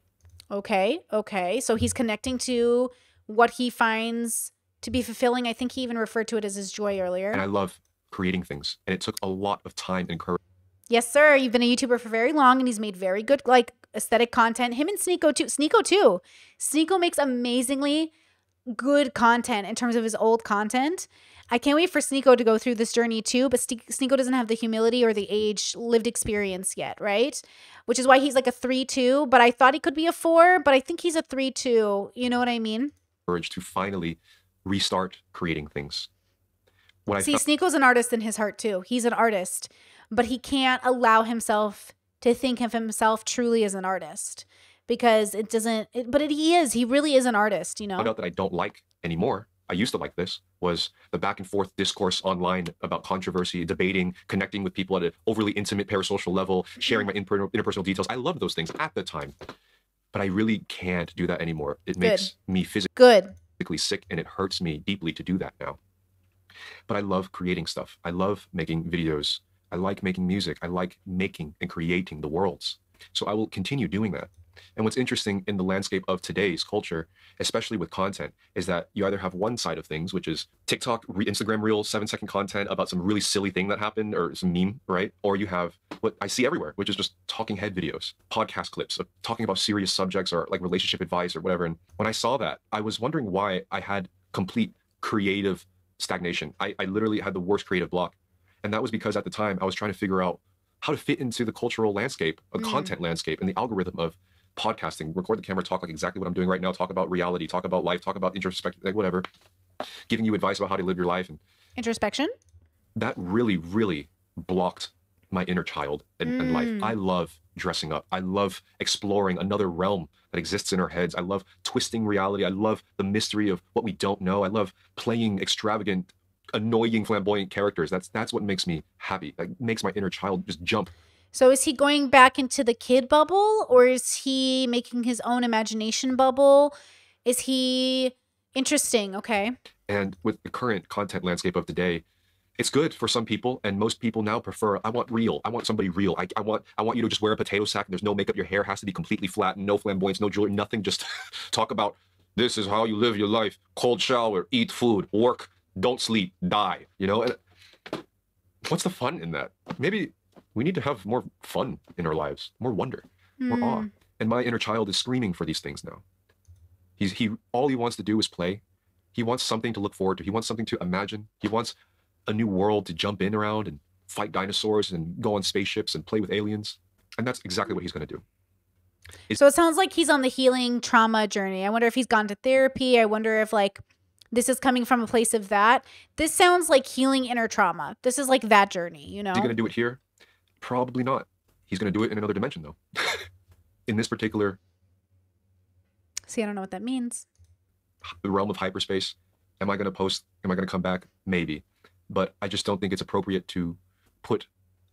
Okay. Okay. So he's connecting to what he finds to be fulfilling. I think he even referred to it as his joy earlier. And I love creating things. And it took a lot of time and courage Yes, sir. You've been a YouTuber for very long and he's made very good like aesthetic content. Him and Sneako too. Sneako too. Sneako makes amazingly good content in terms of his old content. I can't wait for Sneako to go through this journey too, but Sneako doesn't have the humility or the age lived experience yet, right? Which is why he's like a 3-2, but I thought he could be a 4, but I think he's a 3-2. You know what I mean? courage to finally restart creating things. What I See, Sneako's an artist in his heart too. He's an artist, but he can't allow himself to think of himself truly as an artist because it doesn't. It, but it, he is. He really is an artist. You know. found out that I don't like anymore. I used to like this was the back and forth discourse online about controversy, debating, connecting with people at an overly intimate parasocial level, sharing my mm-hmm. inter- interpersonal details. I loved those things at the time, but I really can't do that anymore. It makes me physically Good. sick and it hurts me deeply to do that now. But I love creating stuff. I love making videos. I like making music. I like making and creating the worlds. So I will continue doing that. And what's interesting in the landscape of today's culture, especially with content, is that you either have one side of things, which is TikTok, re- Instagram reel, seven second content about some really silly thing that happened or some meme, right? Or you have what I see everywhere, which is just talking head videos, podcast clips of talking about serious subjects or like relationship advice or whatever. And when I saw that, I was wondering why I had complete creative stagnation. I, I literally had the worst creative block. And that was because at the time I was trying to figure out how to fit into the cultural landscape, a Mm. content landscape, and the algorithm of podcasting, record the camera, talk like exactly what I'm doing right now, talk about reality, talk about life, talk about introspection, like whatever, giving you advice about how to live your life. And Introspection. that really, really blocked my inner child and, and life. Mm. I love dressing up. I love exploring another realm that exists in our heads. I love twisting reality. I love the mystery of what we don't know. I love playing extravagant, annoying, flamboyant characters. That's that's what makes me happy. That makes my inner child just jump. So is he going back into the kid bubble or is he making his own imagination bubble? Is he interesting? Okay. And with the current content landscape of today, it's good for some people, and most people now prefer. I want real. I want somebody real. I, I want. I want you to just wear a potato sack. And there's no makeup. Your hair has to be completely flat. No flamboyance. No jewelry. Nothing. Just talk about this is how you live your life. Cold shower. Eat food. Work. Don't sleep. Die. You know. And what's the fun in that? Maybe we need to have more fun in our lives. More wonder. More awe. Hmm. And my inner child is screaming for these things now. He's he all he wants to do is play. He wants something to look forward to. He wants something to imagine. He wants a new world to jump in around and fight dinosaurs and go on spaceships and play with aliens. And that's exactly what he's going to do. Is- So it sounds like he's on the healing trauma journey. I wonder if he's gone to therapy. I wonder if like this is coming from a place of that. This sounds like healing inner trauma. This is like that journey, you know? Is he going to do it here? Probably not. He's going to do it in another dimension though. in this particular See, I don't know what that means. The realm of hyperspace, am I going to post? Am I going to come back? Maybe. But I just don't think it's appropriate to put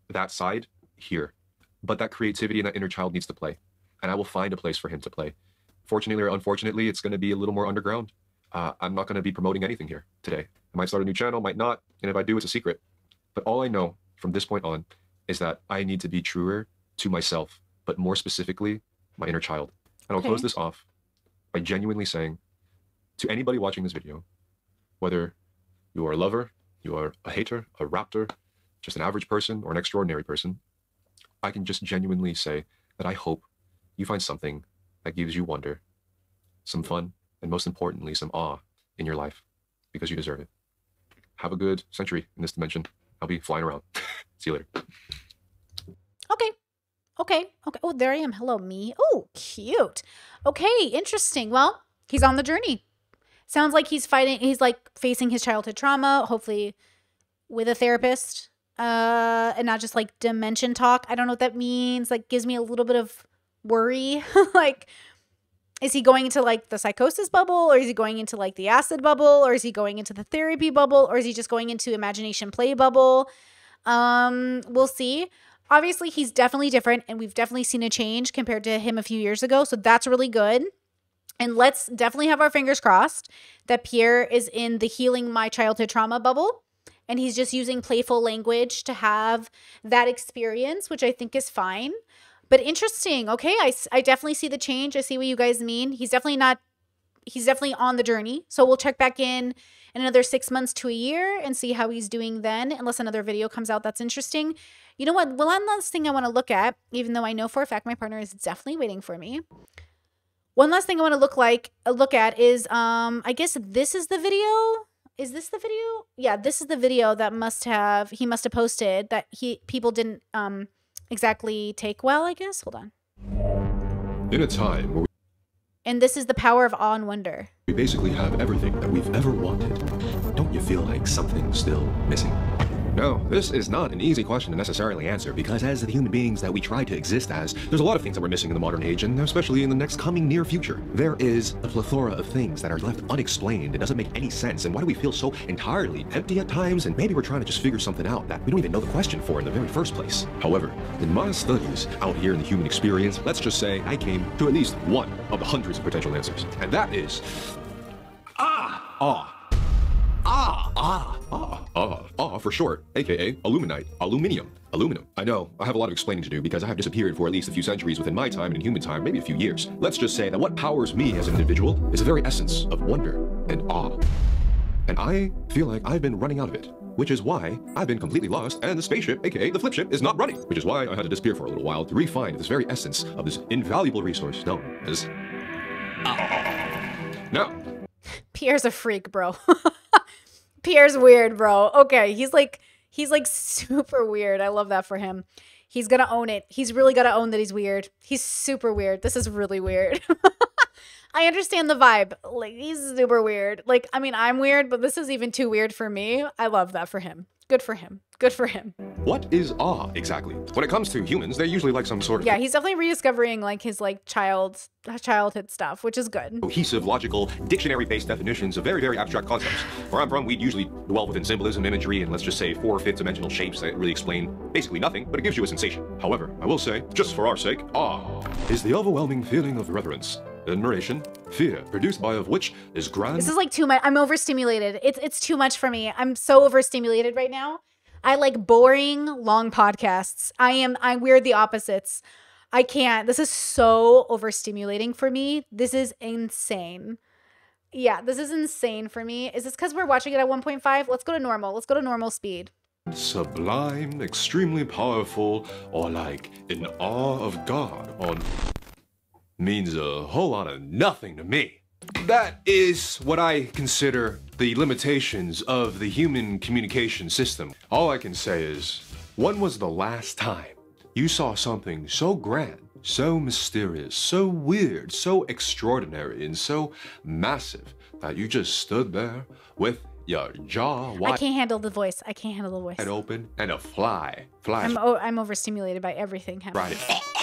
that side here. But that creativity and that inner child needs to play. And I will find a place for him to play. fortunately or unfortunately, it's going to be a little more underground. Uh, I'm not going to be promoting anything here today. I might start a new channel, might not, and if I do, it's a secret. But all I know from this point on is that I need to be truer to myself, but more specifically, my inner child. And I'll Okay. close this off by genuinely saying to anybody watching this video, whether you are a lover, you are a hater, a raptor, just an average person, or an extraordinary person, I can just genuinely say that I hope you find something that gives you wonder, some fun, and most importantly, some awe in your life because you deserve it. Have a good century in this dimension. I'll be flying around. See you later. Okay. Okay. Okay. Oh, there I am. Hello, me. Oh, cute. Okay, interesting. Well, he's on the journey. Sounds like he's fighting, he's like facing his childhood trauma, hopefully with a therapist, uh, and not just like dimension talk. I don't know what that means. Like, gives me a little bit of worry. like, is he going into like the psychosis bubble, or is he going into like the acid bubble, or is he going into the therapy bubble, or is he just going into imagination play bubble? Um, we'll see obviously he's definitely different and we've definitely seen a change compared to him a few years ago so that's really good. And let's definitely have our fingers crossed that pierre is in the healing my childhood trauma bubble and he's just using playful language to have that experience which i think is fine. But interesting okay I, I definitely see the change. I see what you guys mean. He's definitely not he's definitely on the journey. So we'll check back in in another six months to a year and see how he's doing then unless another video comes out that's interesting you know what? Well, one last thing I want to look at, even though I know for a fact my partner is definitely waiting for me. One last thing I want to look like uh, look at is um I guess this is the video. Is this the video? Yeah, this is the video that must have he must have posted that he people didn't um exactly take well, I guess. Hold on. In a time where And this is the power of awe and wonder. we basically have everything that we've ever wanted, don't you feel like something's still missing? No, this is not an easy question to necessarily answer because as the human beings that we try to exist as, there's a lot of things that we're missing in the modern age and especially in the next coming near future. There is a plethora of things that are left unexplained. It doesn't make any sense. And why do we feel so entirely empty at times? And maybe we're trying to just figure something out that we don't even know the question for in the very first place. However, in my studies out here in the human experience, let's just say I came to at least one of the hundreds of potential answers. And that is Ah! Ah! Ah! Ah! Ah! Ah! Ah! For short, aka aluminite, aluminium, aluminum. I know, I have a lot of explaining to do because I have disappeared for at least a few centuries within my time and in human time, maybe a few years. Let's just say that what powers me as an individual is the very essence of wonder and awe. And I feel like I've been running out of it. Which is why I've been completely lost, and the spaceship, aka the flip ship, is not running. Which is why I had to disappear for a little while to refine this very essence of this invaluable resource known as. Now, Pierre's a freak, bro. Pierre's weird, bro. Okay, he's like he's like super weird. I love that for him. He's gonna own it. He's really gonna own that he's weird. He's super weird. This is really weird. I understand the vibe. Like he's super weird. Like I mean, I'm weird, but this is even too weird for me. I love that for him. Good for him. Good for him. what is awe exactly? When it comes to humans, they're usually like some sort of Yeah, he's definitely rediscovering like his like child childhood stuff, which is good. cohesive, logical, dictionary-based definitions of very, very abstract concepts. Where I'm from, we'd usually dwell within symbolism, imagery, and let's just say four or fifth-dimensional shapes that really explain basically nothing, but it gives you a sensation. However, I will say, just for our sake, awe is the overwhelming feeling of reverence, admiration, fear, produced by of which is grand. This is like too much. I'm overstimulated. It's it's too much for me. I'm so overstimulated right now. I like boring long podcasts. I am I we're the opposites. I can't. This is so overstimulating for me. This is insane. Yeah, this is insane for me. Is this because we're watching it at 1.5? Let's go to normal. Let's go to normal speed. sublime, extremely powerful, or like in awe of God on means a whole lot of nothing to me. That is what I consider the limitations of the human communication system. All I can say is, when was the last time you saw something so grand, so mysterious, so weird, so extraordinary, and so massive that you just stood there with your jaw I wide? can't handle the voice. I can't handle the voice. and open and a fly Fly. I'm o- I'm overstimulated by everything happening. right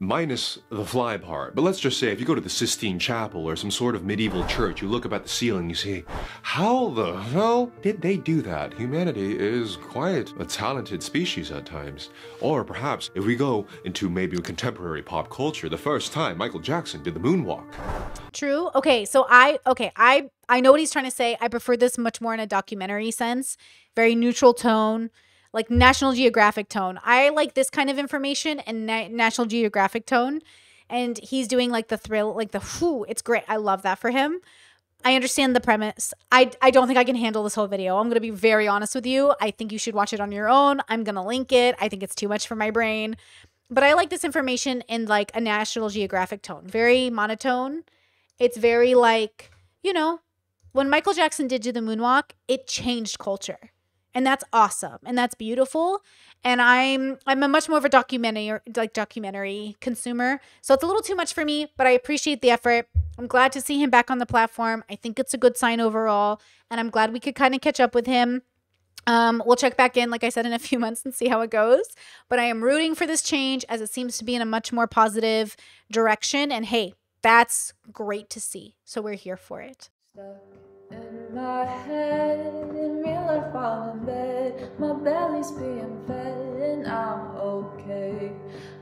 minus the fly part. But let's just say if you go to the Sistine Chapel or some sort of medieval church, you look up at the ceiling, you see, how the hell did they do that? Humanity is quite a talented species at times. Or perhaps if we go into maybe contemporary pop culture, the first time Michael Jackson did the moonwalk. True. Okay, so I okay, I I know what he's trying to say. I prefer this much more in a documentary sense. Very neutral tone like National Geographic tone. I like this kind of information and Na- National Geographic tone. And he's doing like the thrill, like the whoo, it's great. I love that for him. I understand the premise. I, I don't think I can handle this whole video. I'm going to be very honest with you. I think you should watch it on your own. I'm going to link it. I think it's too much for my brain. But I like this information in like a National Geographic tone. Very monotone. It's very like, you know, when Michael Jackson did do the moonwalk, it changed culture and that's awesome and that's beautiful and i'm i'm a much more of a documentary like documentary consumer so it's a little too much for me but i appreciate the effort i'm glad to see him back on the platform i think it's a good sign overall and i'm glad we could kind of catch up with him um, we'll check back in, like I said, in a few months and see how it goes. But I am rooting for this change as it seems to be in a much more positive direction. And hey, that's great to see. So we're here for it. My head, in real life I'm in bed. My belly's being fed and I'm okay.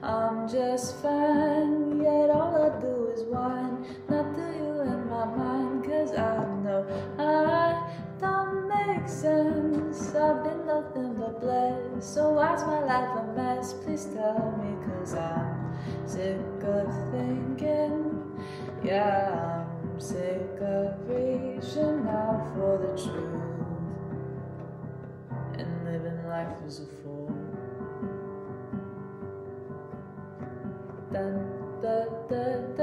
I'm just fine, yet all I do is whine. Not to you in my mind, cause I know I don't make sense. I've been nothing but blessed. So why's my life a mess? Please tell me, cause I'm sick of thinking. Yeah, I'm sick of reaching out for the truth and living life as a fool. Dun, dun, dun,